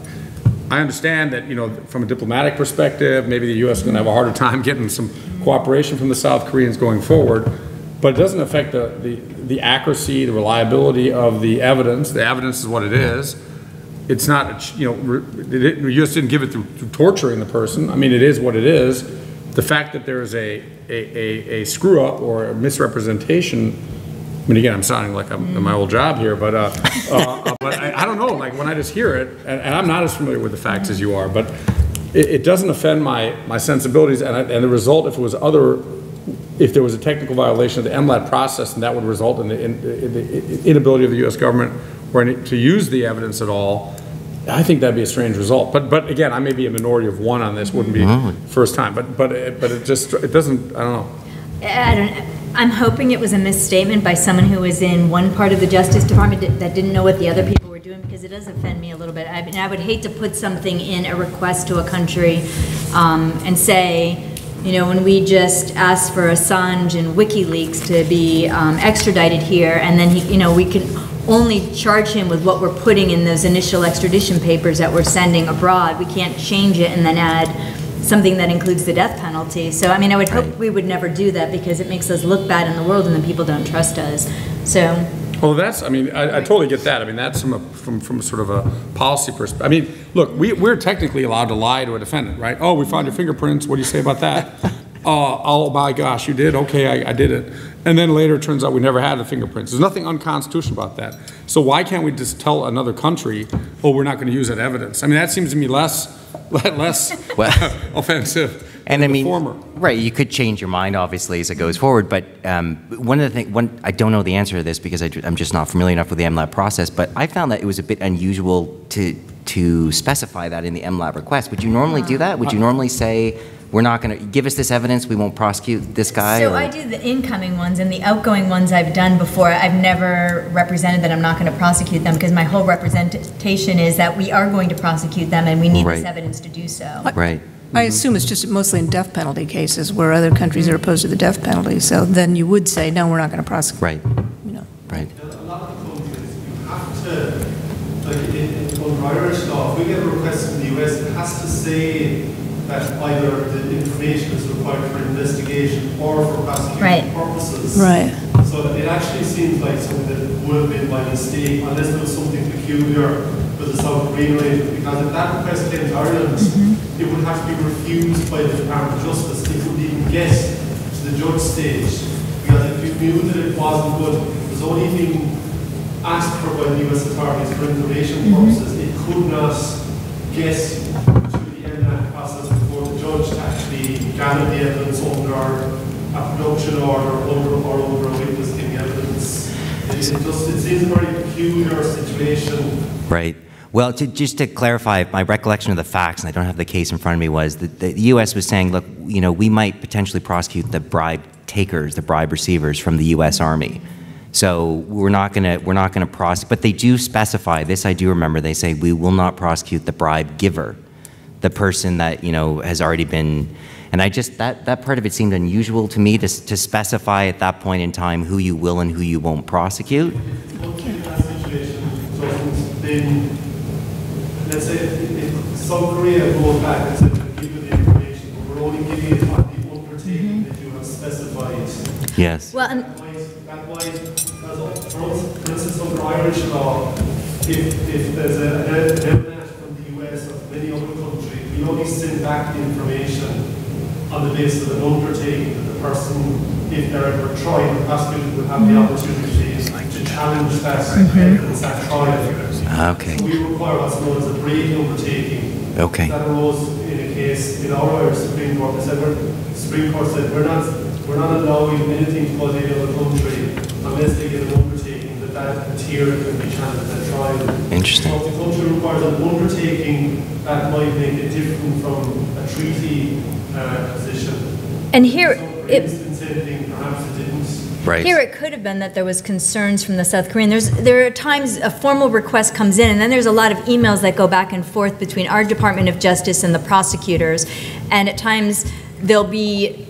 I understand that, you know, from a diplomatic perspective, maybe the U.S. is going to have a harder time getting some cooperation from the South Koreans going forward, but it doesn't affect the, the, the accuracy, the reliability of the evidence. The evidence is what it is. It's not, you know, you just didn't give it through, through torturing the person. I mean, it is what it is. The fact that there is a, a, a, a screw up or a misrepresentation I mean, again, I'm sounding like I'm in my old job here, but, uh, uh, but I, I, don't know, like when I just hear it, and, and, I'm not as familiar with the facts as you are, but it, it doesn't offend my, my sensibilities, and, I, and the result, if it was other, if there was a technical violation of the MLAT process, and that would result in the, in, in the inability of the U.S. government or to use the evidence at all, I think that'd be a strange result. But but again, I may be a minority of one on this. Wouldn't be first time. But but but it just it doesn't. I don't know. I don't. I'm hoping it was a misstatement by someone who was in one part of the Justice Department that didn't know what the other people were doing, because it does offend me a little bit. I mean, I would hate to put something in a request to a country um, and say, you know, when we just asked for Assange and WikiLeaks to be um, extradited here, and then he, you know, we can only charge him with what we're putting in those initial extradition papers that we're sending abroad. We can't change it and then add something that includes the death penalty. So, I mean, I would hope we would never do that because it makes us look bad in the world and then people don't trust us. So. Well, that's, I mean, I, I totally get that. I mean, that's from, a, from, from sort of a policy perspective. I mean, look, we, we're technically allowed to lie to a defendant, right? Oh, we found your fingerprints. What do you say about that? oh, oh my gosh, you did? Okay, I, I did it. And then later it turns out we never had the fingerprints. There's nothing unconstitutional about that. So why can't we just tell another country, oh, we're not going to use that evidence? I mean, that seems to me less less offensive. And I mean, former. right, you could change your mind, obviously, as it goes forward, but um, one of the things, one, I don't know the answer to this because I, am just not familiar enough with the MLAT process, but I found that it was a bit unusual to, to specify that in the MLAT request. Would you normally do that? Would you normally say, we're not going to give us this evidence. We won't prosecute this guy. So or? I do the incoming ones and the outgoing ones I've done before. I've never represented that I'm not going to prosecute them because my whole representation is that we are going to prosecute them and we need right. this evidence to do so. Right. I assume it's just mostly in death penalty cases where other countries are opposed to the death penalty. So then you would say, no, we're not going to prosecute. Right. You know. Right. A lot of the countries, you have to, like in, in Irish law, if we get a request from the US, it has to say that either the information is required for investigation or for prosecution right. purposes. Right. So it actually seems like something that would have been by mistake, unless there was something peculiar with the South Korean arrangement. Because if that request came to Ireland, mm-hmm. it would have to be refused by the Department of Justice. It would even get to the judge stage. Because if you knew that it wasn't good, it was only being asked for by the US authorities for information mm-hmm. purposes, it could not get to the end of that process before the judge to actually gather the evidence under a production order or, or under a witness evidence. It just, a very peculiar situation. Right. Well, to, just to clarify, my recollection of the facts, and I don't have the case in front of me, was that the U.S. was saying, look, you know, we might potentially prosecute the bribe takers, the bribe receivers from the U.S. Army. So we're not going to we're not going to prosecute, but they do specify this. I do remember they say we will not prosecute the bribe giver, the person that you know has already been. And I just that that part of it seemed unusual to me to to specify at that point in time who you will and who you won't prosecute. Once in that situation doesn't, then, let's say, if, if South Korea goes back and said, we'll give you the information, we're only giving it on the undertaking that you have specified. Yes. Well, and That might, that might, for us, for instance, under Irish law, if, if there's a, an evidence from the US or any other country, we only send back the information on the basis of an undertaking that the person, if they're ever tried, the prosecutor will have the opportunity to challenge that evidence mm-hmm. at trial. Okay. So we require what's known as a Brady undertaking. Okay. That arose in a case in our Irish Supreme Court. They said, we're, the Supreme Court said, we're not, we're not allowing anything to go to any other country unless they get an undertaking that that material can be challenged at trial. Interesting. So the country requires an undertaking, that might make it different from a treaty uh, position. and here, So it, anything, perhaps it didn't. Right. Here, it could have been that there was concerns from the South Korean. There's, there are times a formal request comes in, and then there's a lot of emails that go back and forth between our Department of Justice and the prosecutors. And at times, there'll be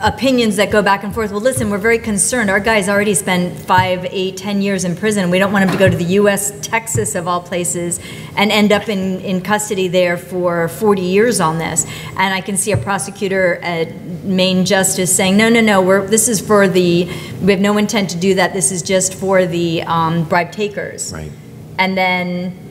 opinions that go back and forth. Well, listen, we're very concerned. Our guy's already spent five, eight, ten years in prison. We don't want him to go to the U.S., Texas of all places, and end up in, in custody there for 40 years on this. And I can see a prosecutor at Main Justice saying, no, no, no, we're, this is for the, we have no intent to do that. This is just for the um, bribe takers. Right. And then,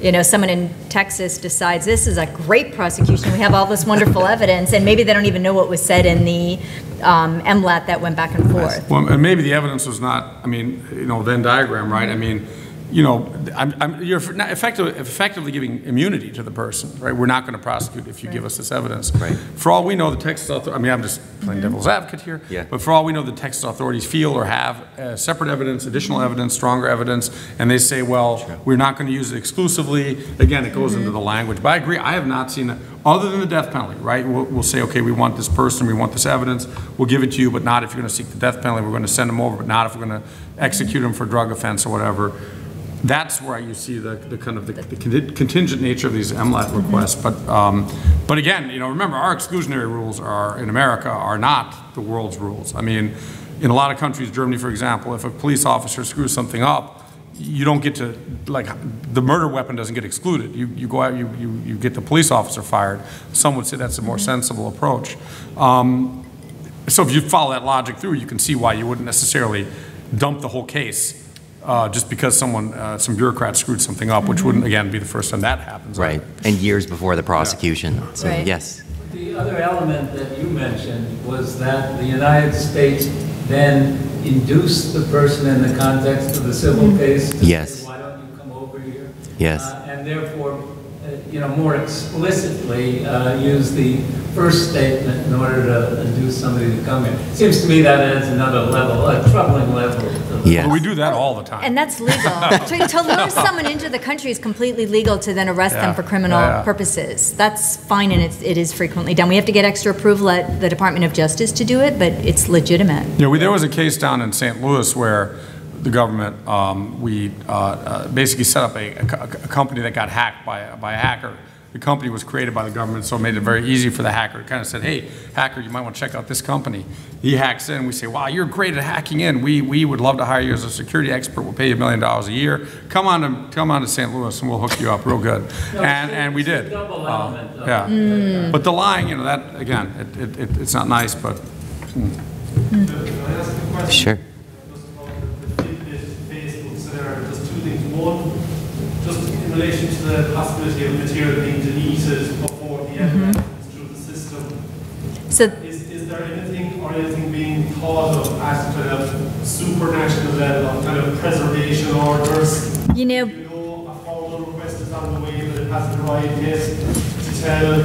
you know, someone in Texas decides this is a great prosecution, we have all this wonderful evidence, and maybe they don't even know what was said in the um, MLAT that went back and forth. Well, and maybe the evidence was not, I mean, you know, Venn diagram, right? I mean, you know, I'm, I'm, you're not effectively, effectively giving immunity to the person, right? We're not going to prosecute if you give us this evidence. Right. For all we know, the Texas, author- I mean, I'm just playing devil's advocate here. Yeah. But for all we know, the Texas authorities feel or have uh, separate evidence, additional evidence, stronger evidence, and they say, well, we're not going to use it exclusively. Again, it goes into the language. But I agree, I have not seen, it other than the death penalty, right? We'll, we'll say, okay, we want this person, we want this evidence, we'll give it to you, but not if you're going to seek the death penalty. We're going to send them over, but not if we're going to execute them for drug offense or whatever. That's where you see the, the kind of the the contingent nature of these MLAT requests. But, um, but again, you know, remember, our exclusionary rules are, in America, are not the world's rules. I mean, in a lot of countries, Germany, for example, if a police officer screws something up, you don't get to, like, the murder weapon doesn't get excluded. You, you go out, you, you, you get the police officer fired. Some would say that's a more sensible approach. Um, so if you follow that logic through, you can see why you wouldn't necessarily dump the whole case uh, just because someone, uh, some bureaucrat screwed something up, which wouldn't, again, be the first time that happens. Right. And years before the prosecution. So, Right. yes. The other element that you mentioned was that the United States then induced the person in the context of the civil case to Yes. say, why don't you come over here? Yes. Uh, And therefore, you know, more explicitly uh, use the first statement in order to induce somebody to come here. Seems to me that adds another level, a troubling level. to the- Yes. But we do that all the time. And that's legal. To, to lure someone into the country is completely legal to then arrest Yeah. them for criminal Yeah, yeah. purposes. That's fine, and it's, it is frequently done. We have to get extra approval at the Department of Justice to do it, but it's legitimate. Yeah, we, there was a case down in St. Louis where the government, um, we uh, uh, basically set up a, a a company that got hacked by, a- by a hacker. The company was created by the government, so it made it very easy for the hacker. It kind of said, hey, hacker, you might want to check out this company. He hacks in, we say, wow, you're great at hacking in. We, we would love to hire you as a security expert. We'll pay you a million dollars a year. Come on to, come on to St. Louis and we'll hook you up real good. No, And, and we did. Uh, element of- Yeah. But the lying, you know, that, again, it, it- it, it's not nice, but Can I ask a question? Sure. Just about the Fitbit, Facebook scenario, just two things. One, just in relation to the possibility of material being deleted before the evidence comes mm-hmm. through the system. So Is, is there anything or anything being thought of at kind of supranational level, of kind of preservation orders? You know- You know, a formal request is on the way, but it hasn't arrived yet to tell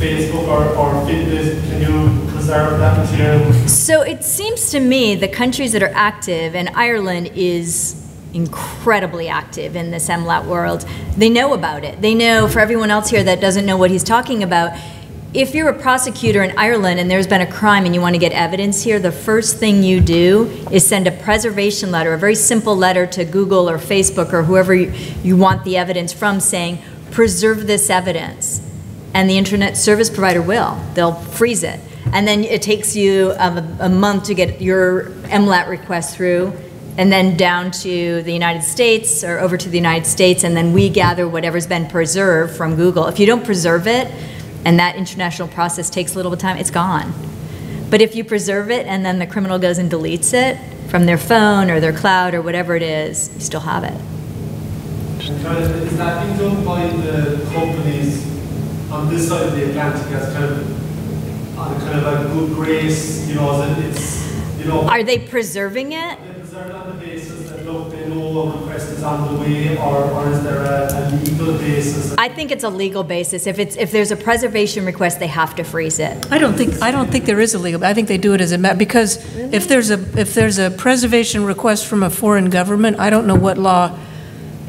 Facebook or, or Fitbit, can you preserve that material? So it seems to me the countries that are active, and Ireland is incredibly active in this MLAT world, they know about it. They know, for everyone else here that doesn't know what he's talking about, if you're a prosecutor in Ireland and there's been a crime and you want to get evidence here, the first thing you do is send a preservation letter, a very simple letter to Google or Facebook or whoever you, you want the evidence from saying, preserve this evidence. And the internet service provider will. They'll freeze it. And then it takes you um, a, a month to get your MLAT request through, and then down to the United States or over to the United States, and then we gather whatever's been preserved from Google. If you don't preserve it, and that international process takes a little bit of time, it's gone. But if you preserve it and then the criminal goes and deletes it from their phone or their cloud or whatever it is, you still have it. And kind of, is that being done by the companies on this side of the Atlantic as kind of, on a kind of like good grace, you know, it's, you know, Are they preserving it? They preserve on the basis that, look, they know a request is on the way, or, or is there a, a legal basis? I think it's a legal basis. If it's, if there's a preservation request, they have to freeze it. I don't think, I don't think there is a legal, I think they do it as a, matter because if there's a, if there's a preservation request from a foreign government, I don't know what law,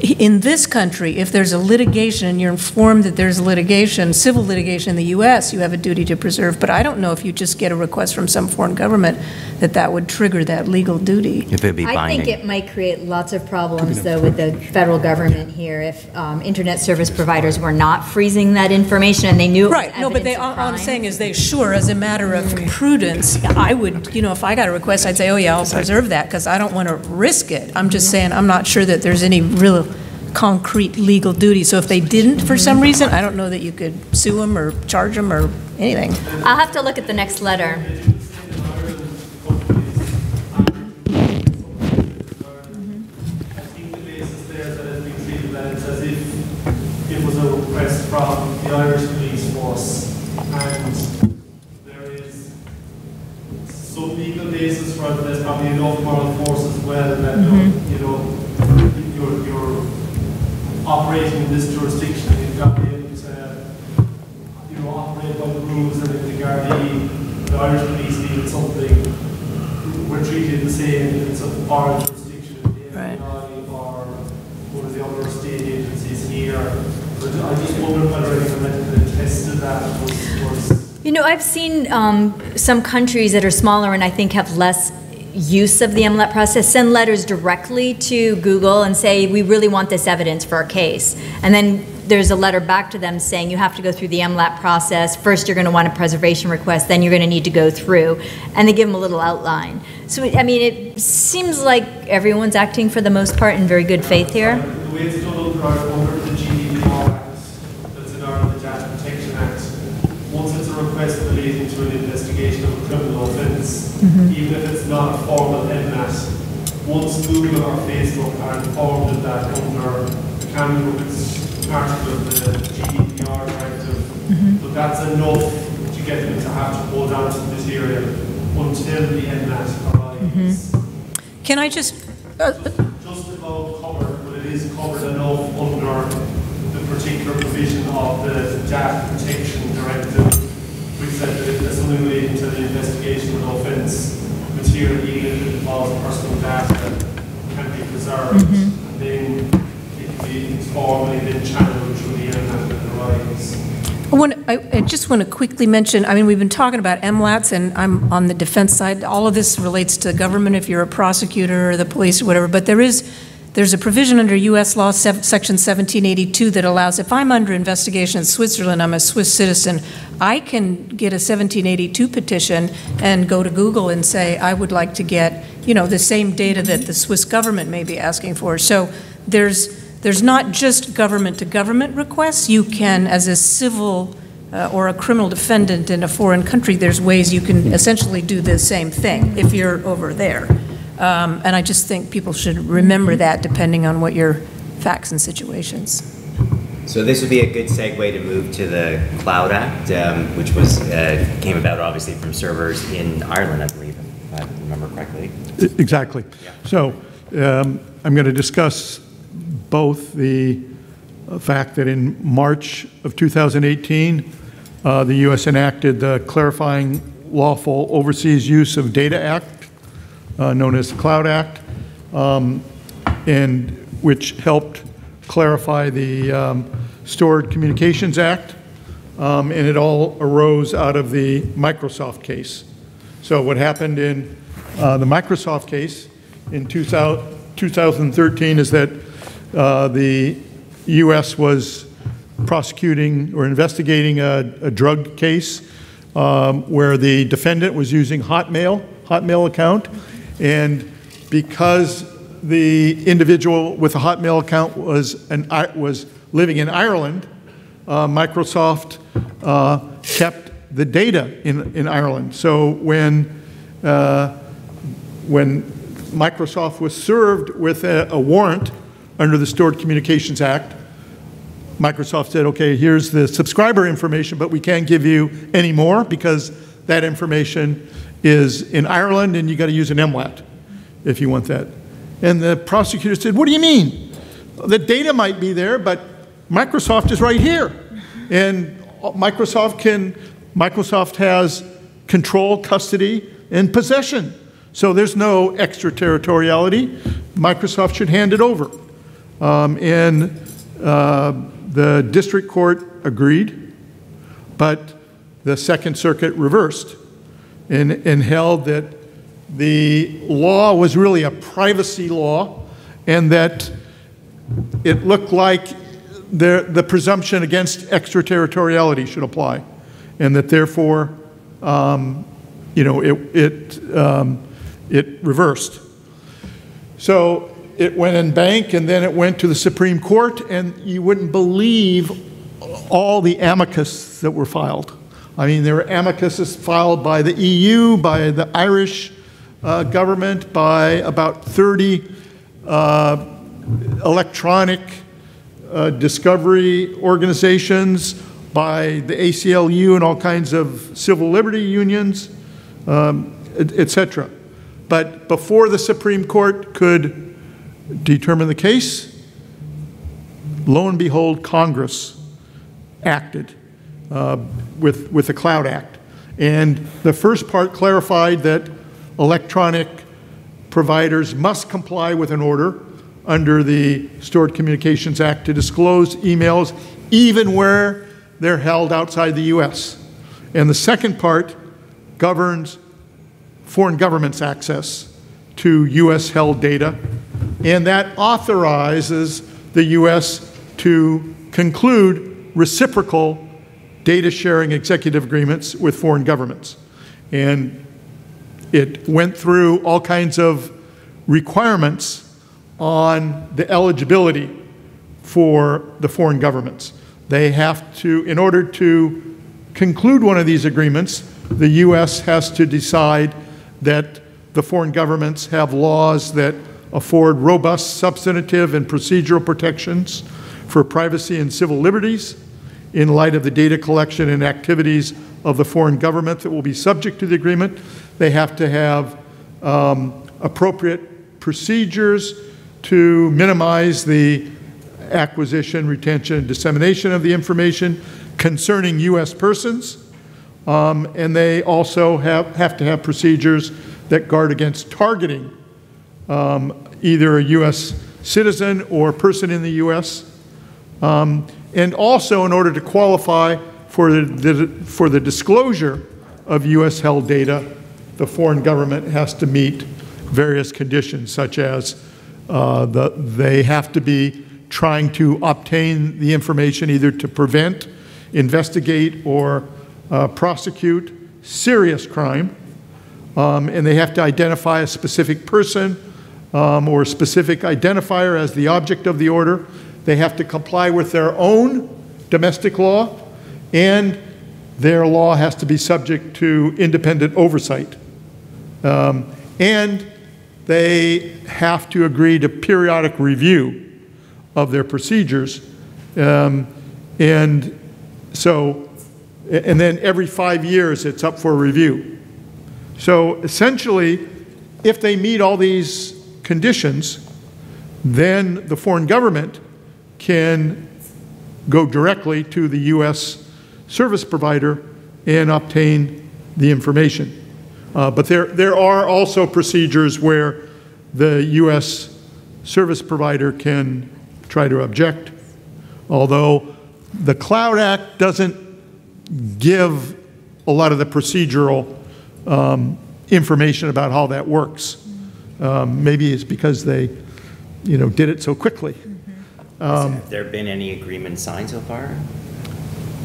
in this country, if there's a litigation and you're informed that there's litigation, civil litigation in the U.S., you have a duty to preserve, but I don't know if you just get a request from some foreign government that that would trigger that legal duty. If it'd be I think it might create lots of problems, though, with the federal government here if um, internet service providers were not freezing that information and they knew it was Right, no, but they, evidence all all I'm saying is they, sure, as a matter of prudence, I would, you know, if I got a request, I'd say, oh, yeah, I'll preserve that, because I don't want to risk it. I'm just saying, I'm not sure that there's any real concrete legal duty. So if they didn't for some reason, I don't know that you could sue them or charge them or anything. I'll have to look at the next letter. I think the basis there that it's being treated that it's as if it was a request from the Irish police force and there is some legal basis for it, there's probably enough moral force as well that, you know, you're, you're operating in this jurisdiction you've got to be able to, you know, operate by the rules and if the Gardaí, the Irish police need something, we're treated the same if it's a foreign jurisdiction, the Right. FBI or one of the other state agencies here. But I just wonder whether anyone have tested that was, was You know, I've seen um, some countries that are smaller and I think have less use of the MLAT process send letters directly to Google and say, we really want this evidence for our case. And then there's a letter back to them saying you have to go through the MLAT process. First, you're going to want a preservation request, then you're going to need to go through. And they give them a little outline. So, I mean, it seems like everyone's acting for the most part in very good faith here. Even if it's not a formal MLAT, once Google or Facebook are informed of that under the Kamloops article of the GDPR directive, but that's enough to get them to have to hold on to the material until the MLAT arrives. Can I just, uh, just about covered, but it is covered enough under the particular provision of the data protection directive, which said that if there's something relating to the investigation of offence, even involves personal data can be preserved, and then it can be formally then channeled through the internet. I want, I, I just want to quickly mention, I mean, we've been talking about MLATs, and I'm on the defense side. All of this relates to the government, if you're a prosecutor or the police or whatever, but there is, there's a provision under U.S. law, section 1782, that allows, if I'm under investigation in Switzerland, I'm a Swiss citizen, I can get a 1782 petition and go to Google and say, I would like to get, you know, the same data that the Swiss government may be asking for. So there's, there's not just government-to-government requests. You can, as a civil uh, or a criminal defendant in a foreign country, there's ways you can essentially do the same thing if you're over there. Um, And I just think people should remember that depending on what your facts and situations. So this would be a good segue to move to the Cloud Act, um, which was, uh, came about obviously from servers in Ireland, I believe, if I remember correctly. Exactly. So um, I'm going to discuss both the uh, fact that in March of 2018, uh, the U.S. enacted the clarifying Lawful Overseas Use of Data Act, known as the Cloud Act, um, and which helped clarify the um, Stored Communications Act, um, and it all arose out of the Microsoft case. So what happened in uh, the Microsoft case in 2000 2013 is that uh, the U.S. was prosecuting or investigating a, a drug case um, where the defendant was using Hotmail, Hotmail account, and because the individual with a Hotmail account was an was living in Ireland, uh, Microsoft uh, kept the data in, in Ireland. So when uh, when Microsoft was served with a, a warrant under the Stored Communications Act, Microsoft said, okay, here's the subscriber information, but we can't give you any more because that information is in Ireland and you got to use an MLAT if you want that. And the prosecutor said, what do you mean? The data might be there, but Microsoft is right here. And Microsoft can, Microsoft has control, custody, and possession. So there's no extraterritoriality. Microsoft should hand it over. Um, and uh, the district court agreed, but the Second Circuit reversed and, and held that the law was really a privacy law and that it looked like the, the presumption against extraterritoriality should apply and that therefore, um, you know, it, it, um, it reversed. So it went en banc and then it went to the Supreme Court, and you wouldn't believe all the amicus that were filed. I mean, there were amicuses filed by the EU, by the Irish uh, government, by about 30 uh, electronic uh, discovery organizations, by the ACLU and all kinds of civil liberty unions, um, etc. But before the Supreme Court could determine the case. Lo and behold, Congress acted uh, with, with the Cloud Act. And the first part clarified that electronic providers must comply with an order under the Stored Communications Act to disclose emails even where they're held outside the U.S. And the second part governs foreign governments' access to U.S. held data and that authorizes the U.S. to conclude reciprocal data sharing executive agreements with foreign governments. And it went through all kinds of requirements on the eligibility for the foreign governments. They have to, in order to conclude one of these agreements, the U.S. has to decide that the foreign governments have laws that afford robust substantive and procedural protections for privacy and civil liberties in light of the data collection and activities of the foreign government that will be subject to the agreement. They have to have um, appropriate procedures to minimize the acquisition, retention, and dissemination of the information concerning U.S. persons. Um, and they also have, have to have procedures that guard against targeting um, either a U.S. citizen or person in the U.S. Um, and also, in order to qualify for the, for the disclosure of U.S. held data, the foreign government has to meet various conditions, such as uh, the, they have to be trying to obtain the information either to prevent, investigate, or uh, prosecute serious crime. Um, and they have to identify a specific person um, or specific identifier as the object of the order. They have to comply with their own domestic law, and their law has to be subject to independent oversight. Um, and they have to agree to periodic review of their procedures. Um, and so, and then every five years it's up for review. So essentially, if they meet all these conditions, then the foreign government can go directly to the U.S. service provider and obtain the information. Uh, But there, there are also procedures where the U.S. service provider can try to object, although the Cloud Act doesn't give a lot of the procedural um, information about how that works. Um, Maybe it's because they, you know, did it so quickly. Have um, there been any agreements signed so far?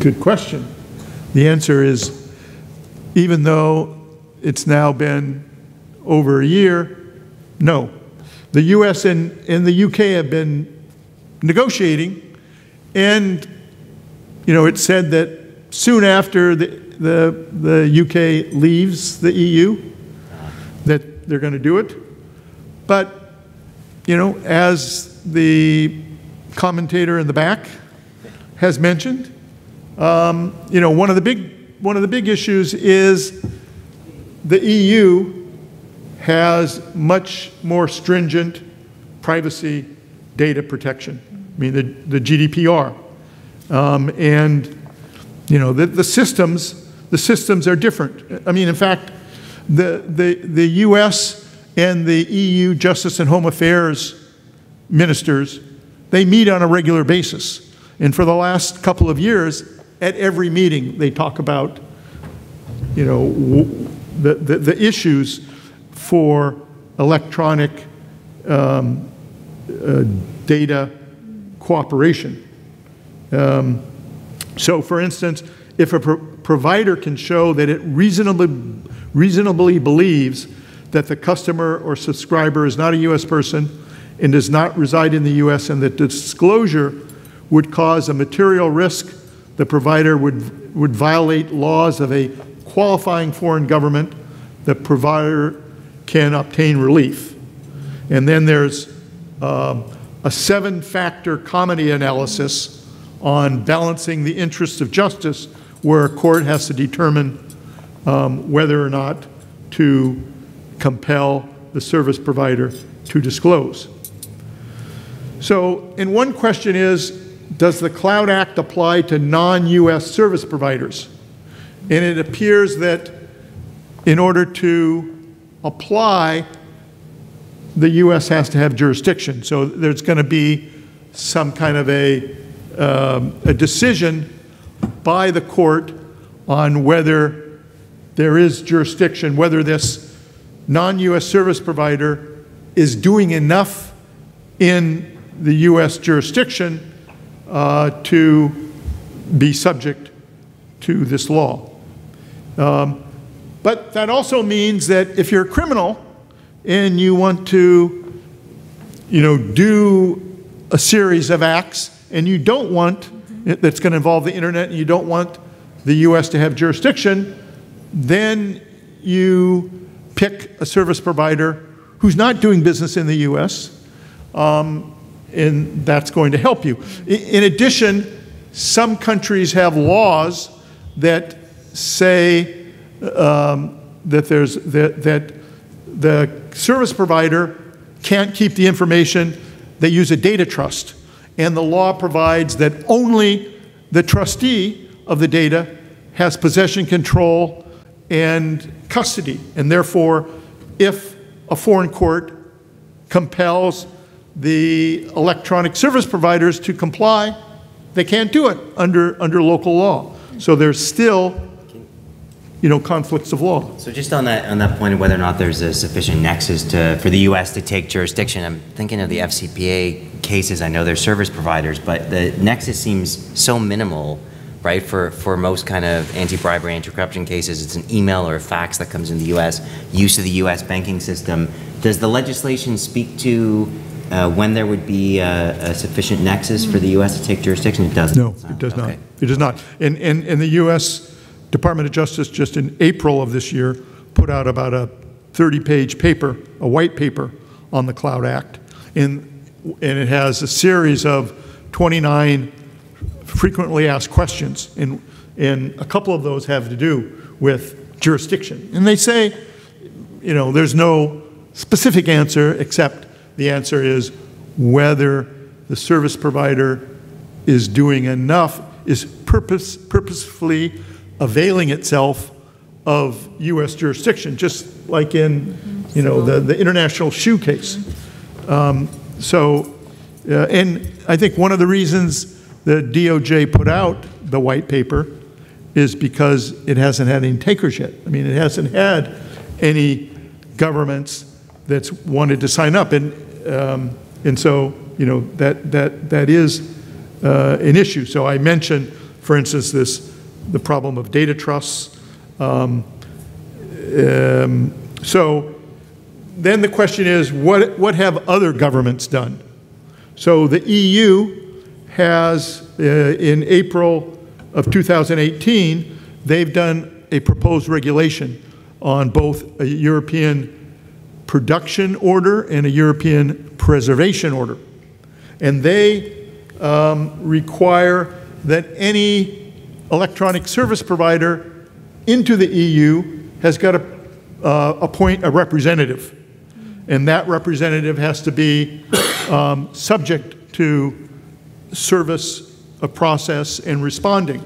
Good question. The answer is, even though it's now been over a year, no. The US and, and the UK have been negotiating, and, you know, it said that soon after the, the, the UK leaves the EU, that they're going to do it. But, you know, as the commentator in the back has mentioned, um, you know, one of the big, one of the big issues is the EU has much more stringent privacy data protection. I mean, the, the GDPR. Um, and, you know, the, the systems, the systems are different. I mean, in fact, the, the, the US and the EU Justice and Home Affairs ministers, they meet on a regular basis. And for the last couple of years, at every meeting, they talk about, you know, the, the, the issues for electronic um, uh, data cooperation. Um, so, for instance, if a pro- provider can show that it reasonably, reasonably believes that the customer or subscriber is not a U.S. person and does not reside in the U.S., and that disclosure would cause a material risk, the provider would, would violate laws of a qualifying foreign government, the provider can obtain relief. And then there's um, a seven factor comity analysis on balancing the interests of justice, where a court has to determine um, whether or not to compel the service provider to disclose. So, and one question is Does the Cloud Act apply to non US service providers? And it appears that in order to apply, the U.S. has to have jurisdiction. So there's going to be some kind of a, um, a decision by the court on whether there is jurisdiction, whether this non-U.S. service provider is doing enough in the U.S. jurisdiction uh, to be subject to this law. Um, but that also means that if you're a criminal and you want to, you know, do a series of acts and you don't want that's going to involve the internet and you don't want the U.S. to have jurisdiction, then you pick a service provider who's not doing business in the U.S. Um, and that's going to help you. In addition, some countries have laws that say um, that there's that, that the service provider can't keep the information. They use a data trust, and the law provides that only the trustee of the data has possession, control, and custody, and therefore, if a foreign court compels the electronic service providers to comply, they can't do it under, under local law. So there's still, you know, conflicts of law. So just on that, on that point of whether or not there's a sufficient nexus to, for the U.S. to take jurisdiction, I'm thinking of the FCPA cases. I know they're service providers, but the nexus seems so minimal, right? For, for most kind of anti-bribery, anti-corruption cases, it's an email or a fax that comes in the U.S., use of the U.S. banking system. Does the legislation speak to uh, when there would be a, a sufficient nexus for the U.S. to take jurisdiction? It doesn't. No, it does not. Okay. It does not. And, and, and the U.S. Department of Justice, just in April of this year, put out about a 30-page paper, a white paper on the Cloud Act. And, and it has a series of 29 frequently asked questions, and, and a couple of those have to do with jurisdiction. And they say, you know, there's no specific answer except the answer is whether the service provider is doing enough, is purpose, purposefully availing itself of US jurisdiction, just like in, you know, the, the international shoe case. Um, So, uh, and I think one of the reasons the DOJ put out the white paper is because it hasn't had any takers yet. I mean, it hasn't had any governments that's wanted to sign up. And, um, and so, you know, that, that, that is uh, an issue. So I mentioned, for instance, this, the problem of data trusts. Um, um, so then the question is, what, what have other governments done? So the EU has, uh, in April of 2018, they've done a proposed regulation on both a European production order and a European preservation order. And they um, require that any electronic service provider into the EU has got to uh, appoint a representative. And that representative has to be um, subject to service, a process, and responding.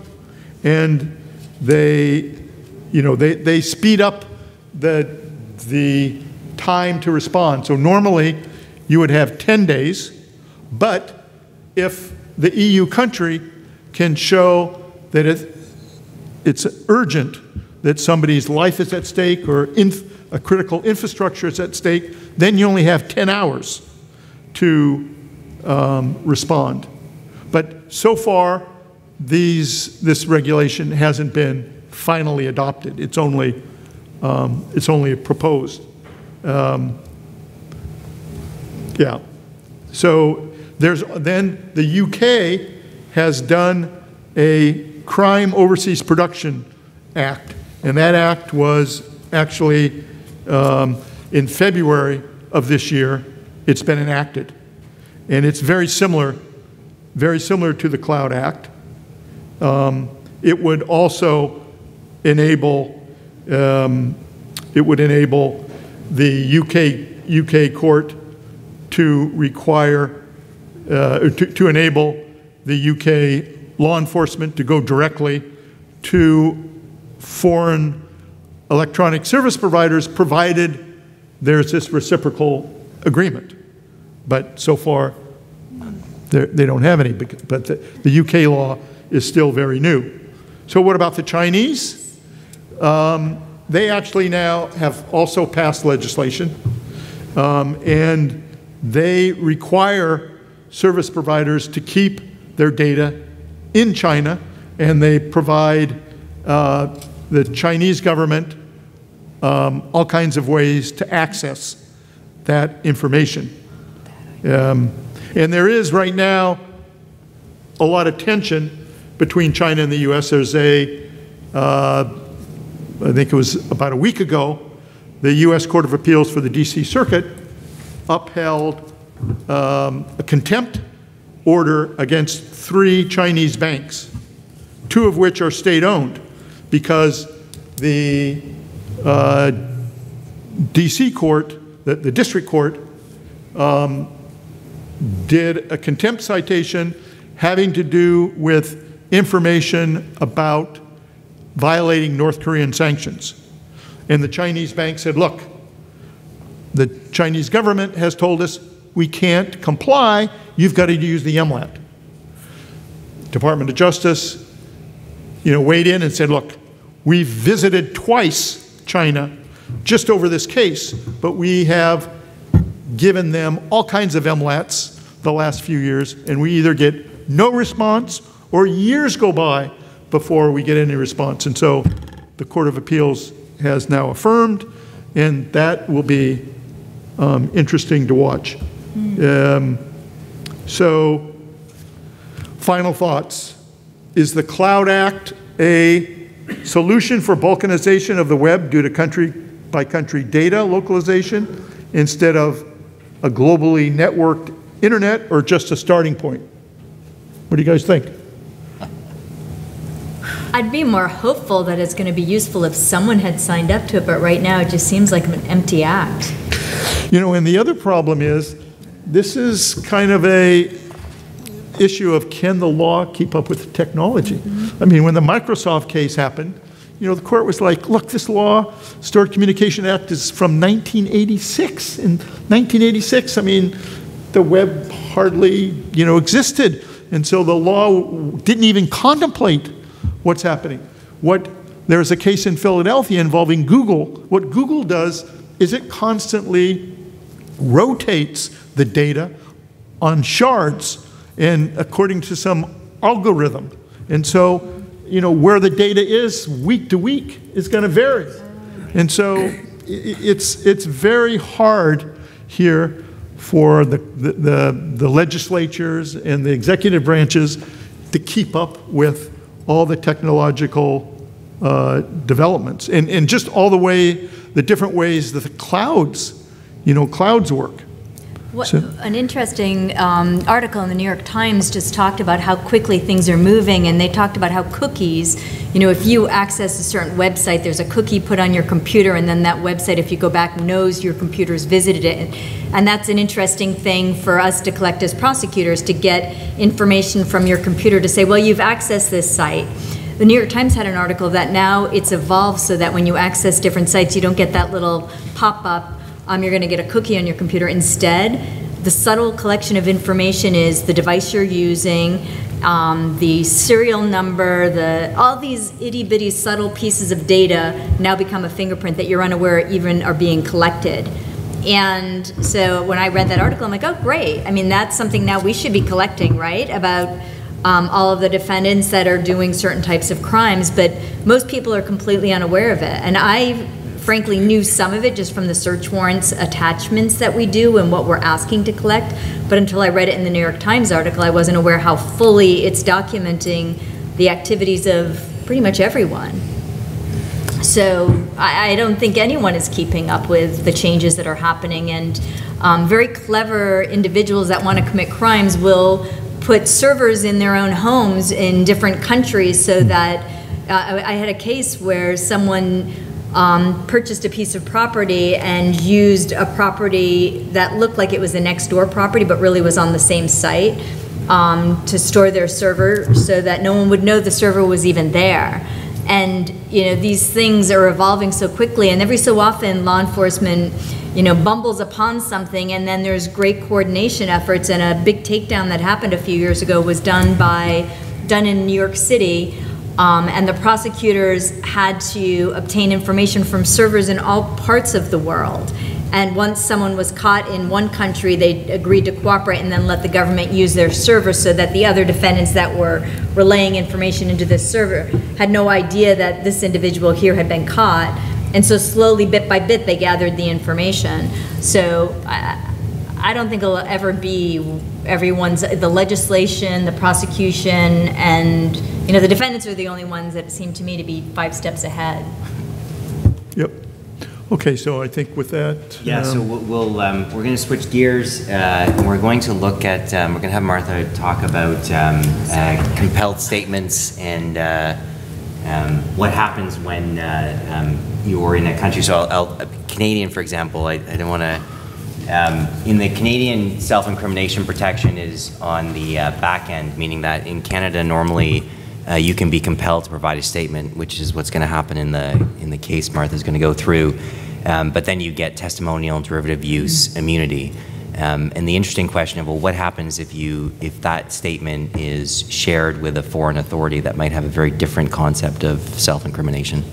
And they, you know, they, they speed up the, the time to respond. So normally, you would have 10 days, but if the EU country can show that it, it's urgent, that somebody's life is at stake or a critical infrastructure is at stake, then you only have 10 hours to um, respond. But so far, these, this regulation hasn't been finally adopted. It's only, um, it's only proposed. Um, yeah. So there's then the UK has done a Crime Overseas Production Act, and that act was actually um, in February of this year. It's been enacted, and it's very similar, very similar to the Cloud Act. Um, it would also enable um, it would enable the UK UK court to require uh, to, to enable the UK law enforcement to go directly to foreign electronic service providers, provided there's this reciprocal agreement. But so far, they're- don't have any, but the, the UK law is still very new. So what about the Chinese? Um, They actually now have also passed legislation, um, and they require service providers to keep their data in China, and they provide uh, the Chinese government um, all kinds of ways to access that information. Um, And there is right now a lot of tension between China and the U.S. There's a, uh, I think it was about a week ago, the U.S. Court of Appeals for the D.C. Circuit upheld um, a contempt order against three Chinese banks, two of which are state-owned, because the uh, D.C. court, the, the district court, um, did a contempt citation having to do with information about violating North Korean sanctions. And the Chinese bank said, look, the Chinese government has told us we can't comply, you've got to use the MLAT. Department of Justice, you know, weighed in and said, look, we've visited twice China just over this case, but we have given them all kinds of MLATs the last few years, and we either get no response or years go by before we get any response. And so the Court of Appeals has now affirmed, and that will be um, interesting to watch. Um, so, final thoughts. Is the Cloud Act a solution for balkanization of the web due to country by country data localization instead of a globally networked internet or just a starting point? What do you guys think? I'd be more hopeful that it's going to be useful if someone had signed up to it, but right now it just seems like an empty act. You know, and the other problem is, this is kind of a issue of can the law keep up with the technology? Mm-hmm. I mean, when the Microsoft case happened, you know, the court was like, look, this law, Stored Communication Act, is from 1986. In 1986, I mean, the web hardly, you know, existed. And so the law didn't even contemplate what's happening. What, there's a case in Philadelphia involving Google. What Google does is it constantly rotates the data on shards and according to some algorithm. And so, you know, where the data is week to week is going to vary. And so it's, it's very hard here for the, the- the, the legislatures and the executive branches to keep up with all the technological uh, developments and, and just all the way, the different ways that the clouds, you know, clouds work. What, So- an interesting um, article in the New York Times just talked about how quickly things are moving, and they talked about how cookies, you know, if you access a certain website, there's a cookie put on your computer, and then that website, if you go back, knows your computer's visited it. And that's an interesting thing for us to collect as prosecutors, to get information from your computer to say, well, you've accessed this site. The New York Times had an article that now it's evolved so that when you access different sites, you don't get that little pop-up um, you're going to get a cookie on your computer. Instead, the subtle collection of information is the device you're using, um, the serial number, the all these itty bitty subtle pieces of data now become a fingerprint that you're unaware even are being collected. And so when I read that article, I'm like, oh, great. I mean, that's something now we should be collecting, right? About um, all of the defendants that are doing certain types of crimes, but most people are completely unaware of it. And I frankly knew some of it just from the search warrants attachments that we do and what we're asking to collect. But until I read it in the New York Times article, I wasn't aware how fully it's documenting the activities of pretty much everyone. So I, I don't think anyone is keeping up with the changes that are happening. And um, very clever individuals that want to commit crimes will put servers in their own homes in different countries so that uh, I I had a case where someone um, purchased a piece of property and used a property that looked like it was the next door property, but really was on the same site um, to store their server so that no one would know the server was even there. And, you know, these things are evolving so quickly, and every so often, law enforcement, you know, bumbles upon something, and then there's great coordination efforts, and a big takedown that happened a few years ago was done by, done in New York City, um, and the prosecutors had to obtain information from servers in all parts of the world. And once someone was caught in one country, they agreed to cooperate and then let the government use their server so that the other defendants that were relaying information into this server had no idea that this individual here had been caught. And so slowly, bit by bit, they gathered the information. So I, I don't think it'll ever be everyone's, the legislation, the prosecution, and, you know, the defendants are the only ones that seem to me to be five steps ahead. Yep. Okay, so I think with that. Yeah, so um, we'll- we'll, um, we're going to switch gears, uh, and we're going to look at, um, we're going to have Martha talk about um, uh, compelled statements and uh, um, what happens when uh, um, you're in a country. So I'll- I'll, Canadian, for example, I I don't want to, in the Canadian self-incrimination protection is on the uh, back end, meaning that in Canada, normally, uh, you can be compelled to provide a statement, which is what's going to happen in the, in the case Martha's going to go through. Um, But then you get testimonial and derivative use immunity. Um, And the interesting question of, well, what happens if you, if that statement is shared with a foreign authority that might have a very different concept of self-incrimination?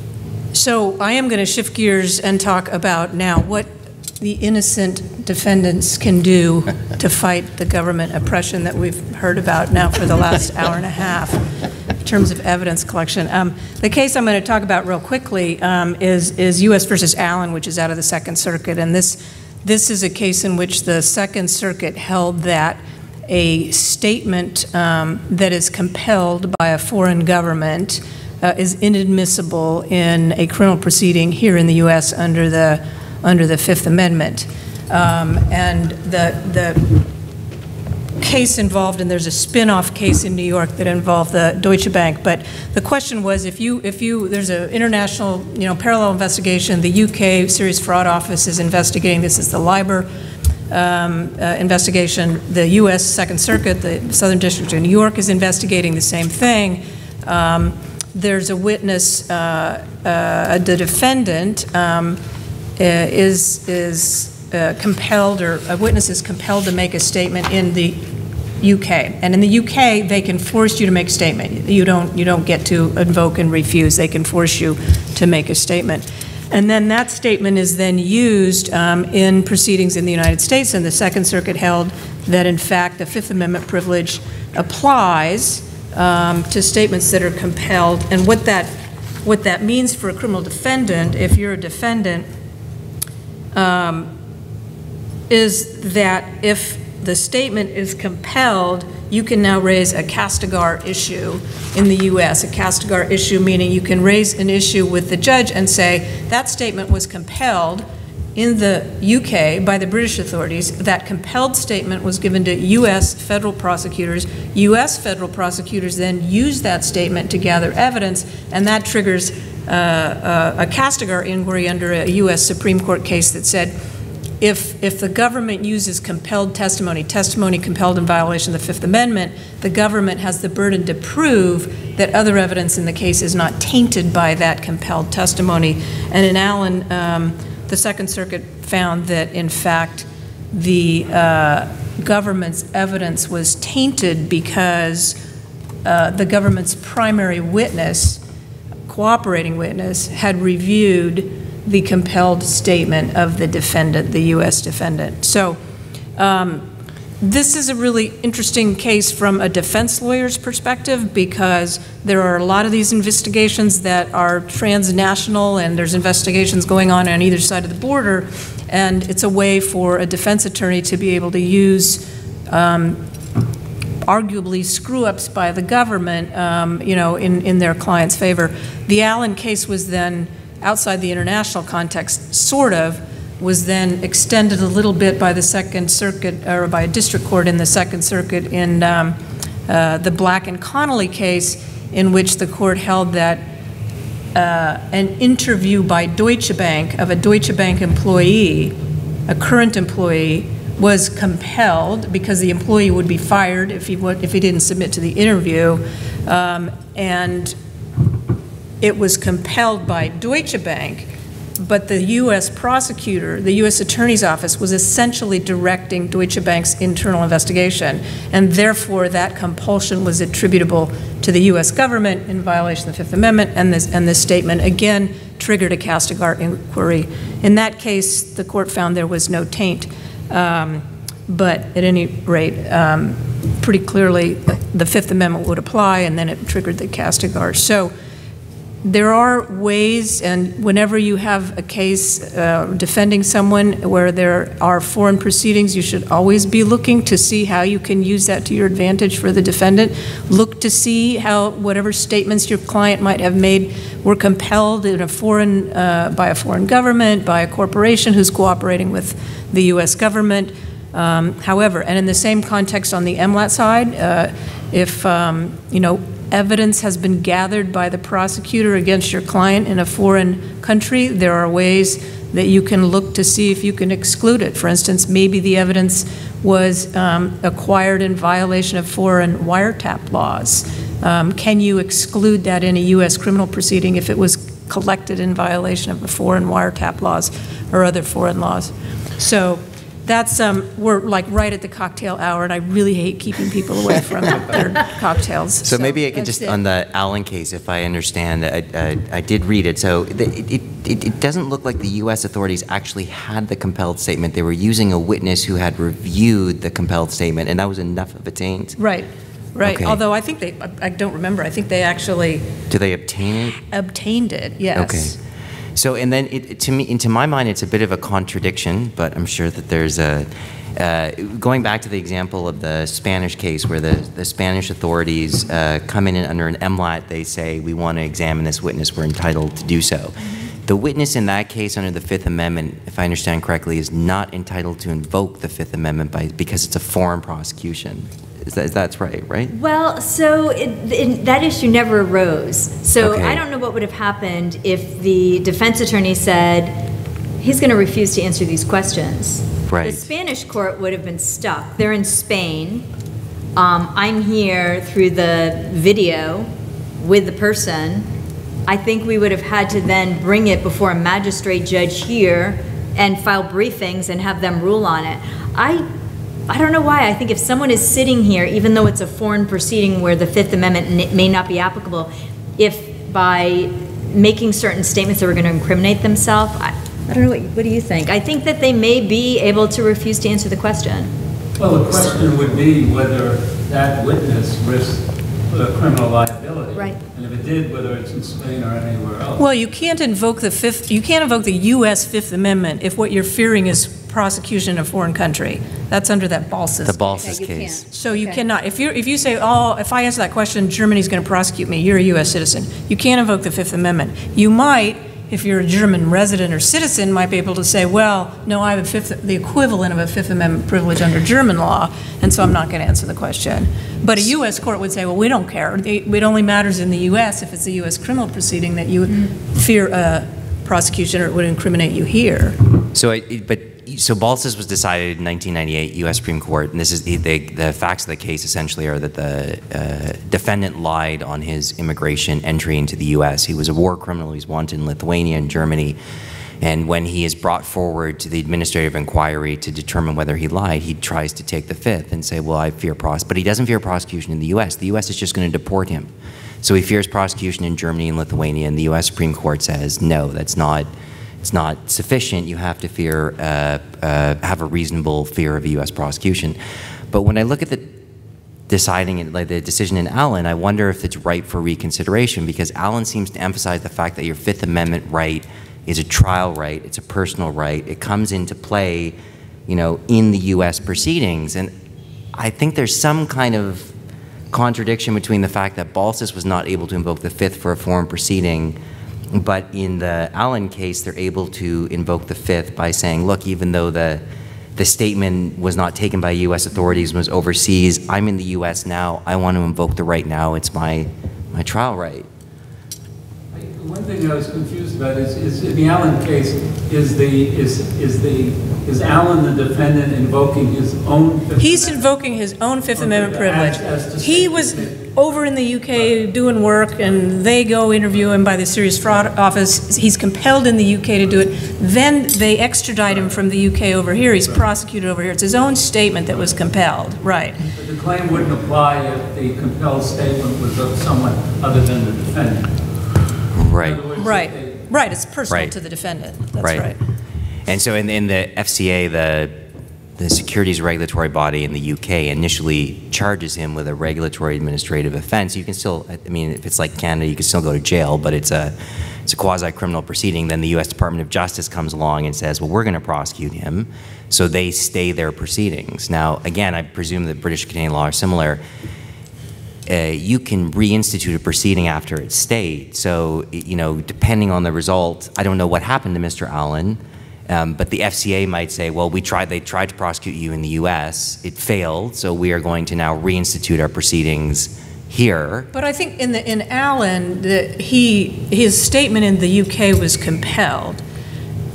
So I am going to shift gears and talk about now what the innocent defendants can do to fight the government oppression that we've heard about now for the last hour and a half terms of evidence collection. Um, The case I'm going to talk about real quickly um, is, is U.S. versus Allen, which is out of the Second Circuit. And this, this is a case in which the Second Circuit held that a statement um, that is compelled by a foreign government uh, is inadmissible in a criminal proceeding here in the U.S. under the, under the Fifth Amendment. Um, And the, the case involved, and there's a spin-off case in New York that involved the Deutsche Bank, but the question was, if you, if you, there's an international, you know, parallel investigation, the UK Serious Fraud Office is investigating, this is the LIBOR um, uh, investigation, the U.S. Second Circuit, the Southern District of New York is investigating the same thing. Um, there's a witness, uh, uh, the defendant um, uh, is, is uh, compelled, or a witness is compelled to make a statement in the UK. And in the UK, they can force you to make a statement. You don't, you don't get to invoke and refuse. They can force you to make a statement. And then that statement is then used um, in proceedings in the United States, and the Second Circuit held that, in fact, the Fifth Amendment privilege applies um, to statements that are compelled. And what that, what that means for a criminal defendant, if you're a defendant, um, is that if the statement is compelled, you can now raise a Kastigar issue in the U.S. A Kastigar issue meaning you can raise an issue with the judge and say, that statement was compelled in the UK by the British authorities. That compelled statement was given to U.S. federal prosecutors. U.S. federal prosecutors then use that statement to gather evidence, and that triggers uh, uh, a Kastigar inquiry under a U.S. Supreme Court case that said, if, if the government uses compelled testimony, testimony compelled in violation of the Fifth Amendment, the government has the burden to prove that other evidence in the case is not tainted by that compelled testimony. And in Allen, um, the Second Circuit found that, in fact, the uh, government's evidence was tainted because uh, the government's primary witness, cooperating witness, had reviewed the compelled statement of the defendant, the U.S. defendant. So um, this is a really interesting case from a defense lawyer's perspective because there are a lot of these investigations that are transnational and there's investigations going on on either side of the border. And it's a way for a defense attorney to be able to use um, arguably screw-ups by the government, um, you know, in, in their client's favor. The Allen case was then outside the international context, sort of, was then extended a little bit by the Second Circuit, or by a district court in the Second Circuit in um, uh, the Black and Connolly case, in which the court held that uh, an interview by Deutsche Bank of a Deutsche Bank employee, a current employee, was compelled because the employee would be fired if he would, if he didn't submit to the interview, um, and it was compelled by Deutsche Bank, but the U.S. prosecutor, the U.S. Attorney's Office, was essentially directing Deutsche Bank's internal investigation, and therefore that compulsion was attributable to the U.S. government in violation of the Fifth Amendment, and this, and this statement again triggered a Kastigar inquiry. In that case, the court found there was no taint, um, but at any rate, um, pretty clearly the Fifth Amendment would apply, and then it triggered the Kastigar. So there are ways, and whenever you have a case uh, defending someone where there are foreign proceedings, you should always be looking to see how you can use that to your advantage for the defendant. Look to see how whatever statements your client might have made were compelled in a foreign, uh, by a foreign government, by a corporation who's cooperating with the U.S. government. Um, however, and in the same context on the MLAT side, uh, if um, you know evidence has been gathered by the prosecutor against your client in a foreign country, there are ways that you can look to see if you can exclude it. For instance, maybe the evidence was um, acquired in violation of foreign wiretap laws. Um, can you exclude that in a U.S. criminal proceeding if it was collected in violation of the foreign wiretap laws or other foreign laws? So that's um, we're like right at the cocktail hour, and I really hate keeping people away from their cocktails. So, maybe I can just it. on the Allen case, if I understand, I, I, I did read it. So the, it, it, it doesn't look like the U.S. authorities actually had the compelled statement. They were using a witness who had reviewed the compelled statement, and that was enough of a taint. right, right. Okay. Although I think they, I I don't remember. I think they actually Do they obtain it? obtained it. Yes. Okay. So, and then it, to me, into my mind, it's a bit of a contradiction, but I'm sure that there's a. Uh, going back to the example of the Spanish case where the, the Spanish authorities uh, come in under an MLAT, they say, we want to examine this witness, we're entitled to do so. The witness in that case under the Fifth Amendment, if I understand correctly, is not entitled to invoke the Fifth Amendment by, because it's a foreign prosecution. Is that, that's right, right? Well, so it, it, that issue never arose. So Okay. I don't know what would have happened if the defense attorney said, he's going to refuse to answer these questions. Right. The Spanish court would have been stuck. They're in Spain. Um, I'm here through the video. with the person, I think we would have had to then bring it before a magistrate judge here and file briefings and have them rule on it. I, I don't know why, I think if someone is sitting here, even though it's a foreign proceeding where the Fifth Amendment may not be applicable, if by making certain statements they were going to incriminate themselves, I, I don't know, what, what do you think? I think that they may be able to refuse to answer the question. Well, the question would be whether that witness risks uh, criminal liability. Right. And if it did, whether it's in Spain or anywhere else. Well, you can't invoke the Fifth, you can't invoke the U.S. Fifth Amendment if what you're fearing is prosecution in a foreign country. That's under that Balsys. Case. The Balsys you case. can't. So you Okay. cannot, if you're, if you say, oh, if I answer that question, Germany's going to prosecute me, you're a U.S. citizen. You can't invoke the Fifth Amendment. You might, if you're a German resident or citizen, might be able to say, well, no, I have a Fifth, the equivalent of a Fifth Amendment privilege under German law, and so I'm not going to answer the question. But a U.S. court would say, well, we don't care. It only matters in the U.S. if it's a U.S. criminal proceeding that you would fear a prosecution or it would incriminate you here. So, I- but, so Balsys was decided in 1998, U.S. Supreme Court, and this is, the, the the facts of the case essentially are that the uh, defendant lied on his immigration entry into the U.S. He was a war criminal, he's wanted in Lithuania and Germany, and when he is brought forward to the administrative inquiry to determine whether he lied, he tries to take the fifth and say, well, I fear pros, but he doesn't fear prosecution in the U.S. The U.S. is just going to deport him. So he fears prosecution in Germany and Lithuania, and the U.S. Supreme Court says, no, that's not, it's not sufficient. You have to fear, uh, uh, have a reasonable fear of a U.S. prosecution. But when I look at the deciding, like the decision in Allen, I wonder if it's ripe for reconsideration because Allen seems to emphasize the fact that your Fifth Amendment right is a trial right, it's a personal right. It comes into play, you know, in the U.S. proceedings, and I think there's some kind of contradiction between the fact that Balsys was not able to invoke the Fifth for a foreign proceeding, but in the Allen case, they're able to invoke the Fifth by saying, look, even though the, the statement was not taken by U.S. authorities, was overseas, I'm in the U.S. now, I want to invoke the right now, it's my, my trial right. One thing I was confused about is, is in the Allen case, is the, is, is the, is Allen the defendant invoking his own? Fifth He's Amendment? invoking his own Fifth Okay, Amendment privilege. as distinct He was over in the UK doing work, and they go interview him by the Serious Fraud Office. He's compelled in the UK to do it. Then they extradite him from the UK over here. He's prosecuted over here. It's his own statement that was compelled, right? But the claim wouldn't apply if the compelled statement was of someone other than the defendant. Right. Right, right, it's personal Right. to the defendant. That's Right. right. And so in, in the FCA, the, the securities regulatory body in the UK initially charges him with a regulatory administrative offense. You can still, I mean, if it's like Canada, you can still go to jail, but it's a, it's a quasi-criminal proceeding. Then the US Department of Justice comes along and says, well, we're going to prosecute him. So they stay their proceedings. Now, again, I presume that British Canadian law are similar uh, you can reinstitute a proceeding after it's stayed. So, you know, depending on the result, I don't know what happened to Mr. Allen, um, but the FCA might say, well, we tried, they tried to prosecute you in the U.S., it failed, so we are going to now reinstitute our proceedings here. But I think in the, in Allen, the, he, his statement in the UK was compelled.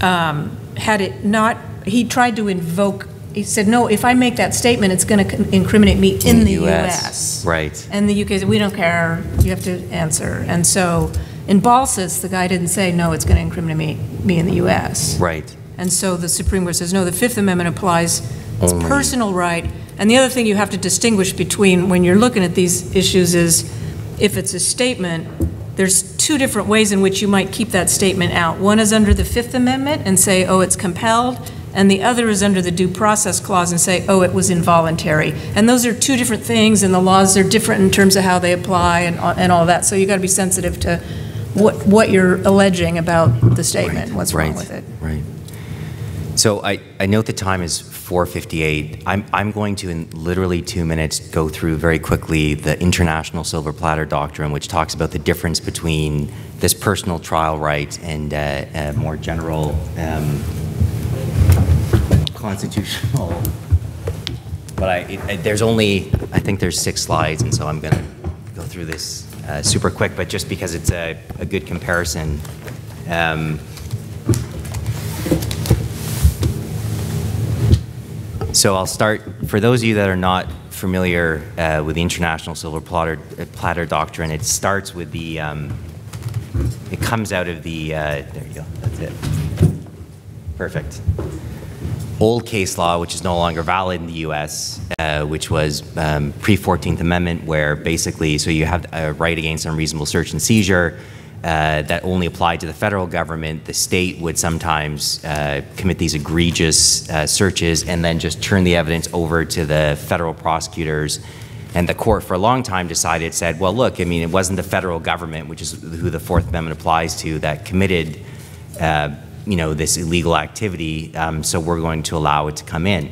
Um, Had it not, he tried to invoke, he said, no, if I make that statement, it's going to incriminate me in the US. Right. And the UK said, we don't care, you have to answer. And so in Balsys, the guy didn't say, no, it's going to incriminate me, me in the US. Right. And so the Supreme Court says, no, the Fifth Amendment applies, it's Only. personal right. And the other thing you have to distinguish between, when you're looking at these issues, is if it's a statement, there's two different ways in which you might keep that statement out. One is under the Fifth Amendment and say, oh, it's compelled, and the other is under the Due Process Clause and say, oh, it was involuntary. And those are two different things, and the laws are different in terms of how they apply and, and all that. So you got to be sensitive to what, what you're alleging about the statement, what's wrong with it. Right. So I, I note the time is 4:58. I'm, I'm going to, in literally two minutes, go through very quickly the International Silver Platter Doctrine, which talks about the difference between this personal trial right and uh, a more general um, constitutional. But I, it, I- there's only, I think there's six slides, and so I'm going to go through this uh, super quick, but just because it's a, a good comparison. Um, So I'll start, for those of you that are not familiar uh, with the international silver platter, uh, platter doctrine, it starts with the, um, it comes out of the, uh, there you go, that's it. Perfect. Old case law, which is no longer valid in the US, uh, which was um, pre 14th Amendment, where basically, so you have a right against unreasonable search and seizure uh, that only applied to the federal government. The state would sometimes uh, commit these egregious uh, searches and then just turn the evidence over to the federal prosecutors. And the court, for a long time, decided, said, well, look, I mean, it wasn't the federal government, which is who the Fourth Amendment applies to, that committed uh, you know, this illegal activity, um, so we're going to allow it to come in.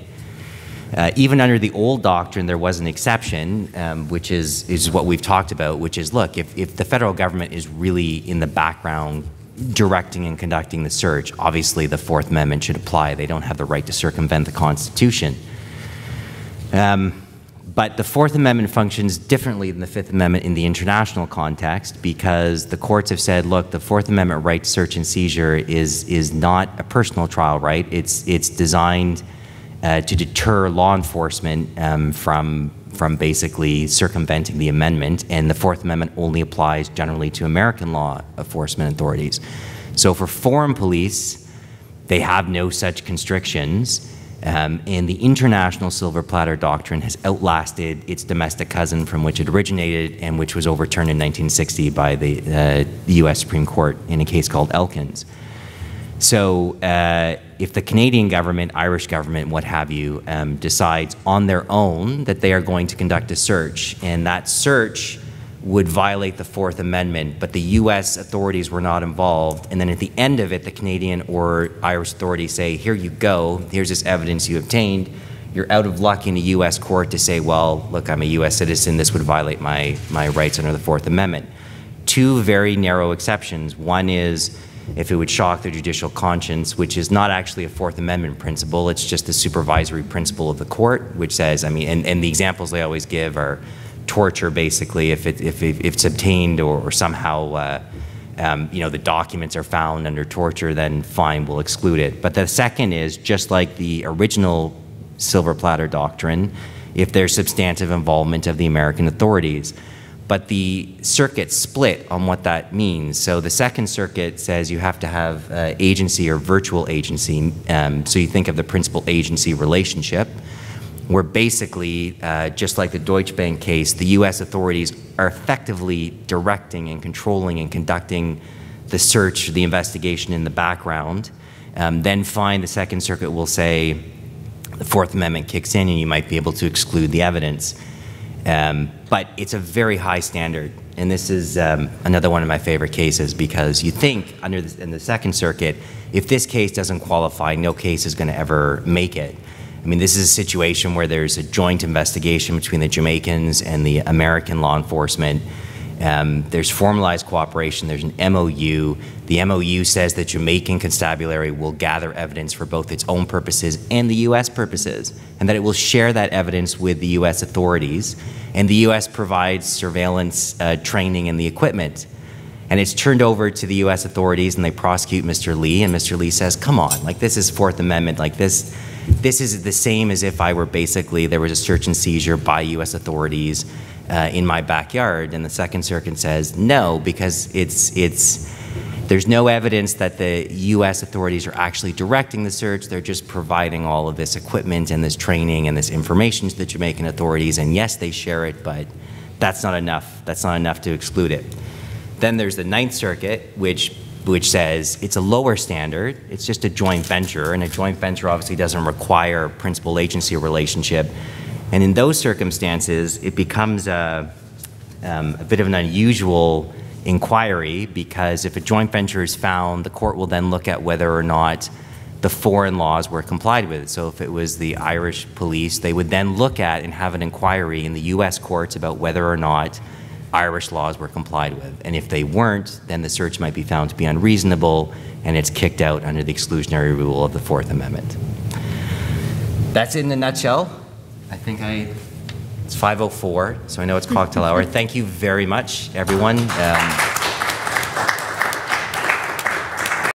Uh, even under the old doctrine, there was an exception, um, which is, is what we've talked about, which is, look, if, if the federal government is really in the background directing and conducting the search, obviously the Fourth Amendment should apply. They don't have the right to circumvent the Constitution. Um, but the Fourth Amendment functions differently than the Fifth Amendment in the international context because the courts have said, look, the Fourth Amendment right to search and seizure is, is not a personal trial right. It's, it's designed uh, to deter law enforcement um, from, from basically circumventing the amendment, and the Fourth Amendment only applies generally to American law enforcement authorities. So for foreign police, they have no such constrictions. Um, and the international silver platter doctrine has outlasted its domestic cousin from which it originated and which was overturned in 1960 by the, uh, the US Supreme Court in a case called Elkins. So uh, if the Canadian government, Irish government, what have you, um, decides on their own that they are going to conduct a search, and that search would violate the Fourth Amendment, but the U.S. authorities were not involved. And then at the end of it, the Canadian or Irish authorities say, here you go, here's this evidence you obtained. You're out of luck in a U.S. court to say, well, look, I'm a U.S. citizen, this would violate my, my rights under the Fourth Amendment. Two very narrow exceptions. One is if it would shock the judicial conscience, which is not actually a Fourth Amendment principle, it's just the supervisory principle of the court, which says, I mean, and, and the examples they always give are torture basically if, it, if, if it's obtained or, or somehow uh, um, you know the documents are found under torture then fine we'll exclude it but the second is just like the original silver platter doctrine if there's substantive involvement of the American authorities but the circuit split on what that means. So the Second Circuit says you have to have uh, agency or virtual agency. Um, so you think of the principal agency relationship where basically, uh, just like the Deutsche Bank case, the U.S. authorities are effectively directing and controlling and conducting the search, the investigation in the background. Um, then fine, the Second Circuit will say the Fourth Amendment kicks in and you might be able to exclude the evidence. Um, but it's a very high standard. And this is um, another one of my favorite cases because you think under the, in the Second Circuit, if this case doesn't qualify, no case is going to ever make it. I mean, this is a situation where there's a joint investigation between the Jamaicans and the American law enforcement. Um, there's formalized cooperation. There's an MOU. The MOU says that Jamaican constabulary will gather evidence for both its own purposes and the U.S. purposes, and that it will share that evidence with the U.S. authorities. And the U.S. provides surveillance uh, training and the equipment. And it's turned over to the U.S. authorities, and they prosecute Mr. Lee. And Mr. Lee says, "Come on, like this is Fourth Amendment. Like this." This is the same as if I were basically, there was a search and seizure by U.S. authorities uh, in my backyard. And the Second Circuit says no, because it's, it's, there's no evidence that the U.S. authorities are actually directing the search. They're just providing all of this equipment and this training and this information to the Jamaican authorities. And yes, they share it, but that's not enough. That's not enough to exclude it. Then there's the Ninth Circuit, which which says it's a lower standard, it's just a joint venture, and a joint venture obviously doesn't require principal agency relationship. And in those circumstances, it becomes a, um, a bit of an unusual inquiry because if a joint venture is found, the court will then look at whether or not the foreign laws were complied with. So if it was the Irish police, they would then look at and have an inquiry in the US courts about whether or not Irish laws were complied with. And if they weren't, then the search might be found to be unreasonable and it's kicked out under the exclusionary rule of the Fourth Amendment. That's it in a nutshell. I think I, it's 5.04, so I know it's cocktail hour. Thank you very much, everyone. Um,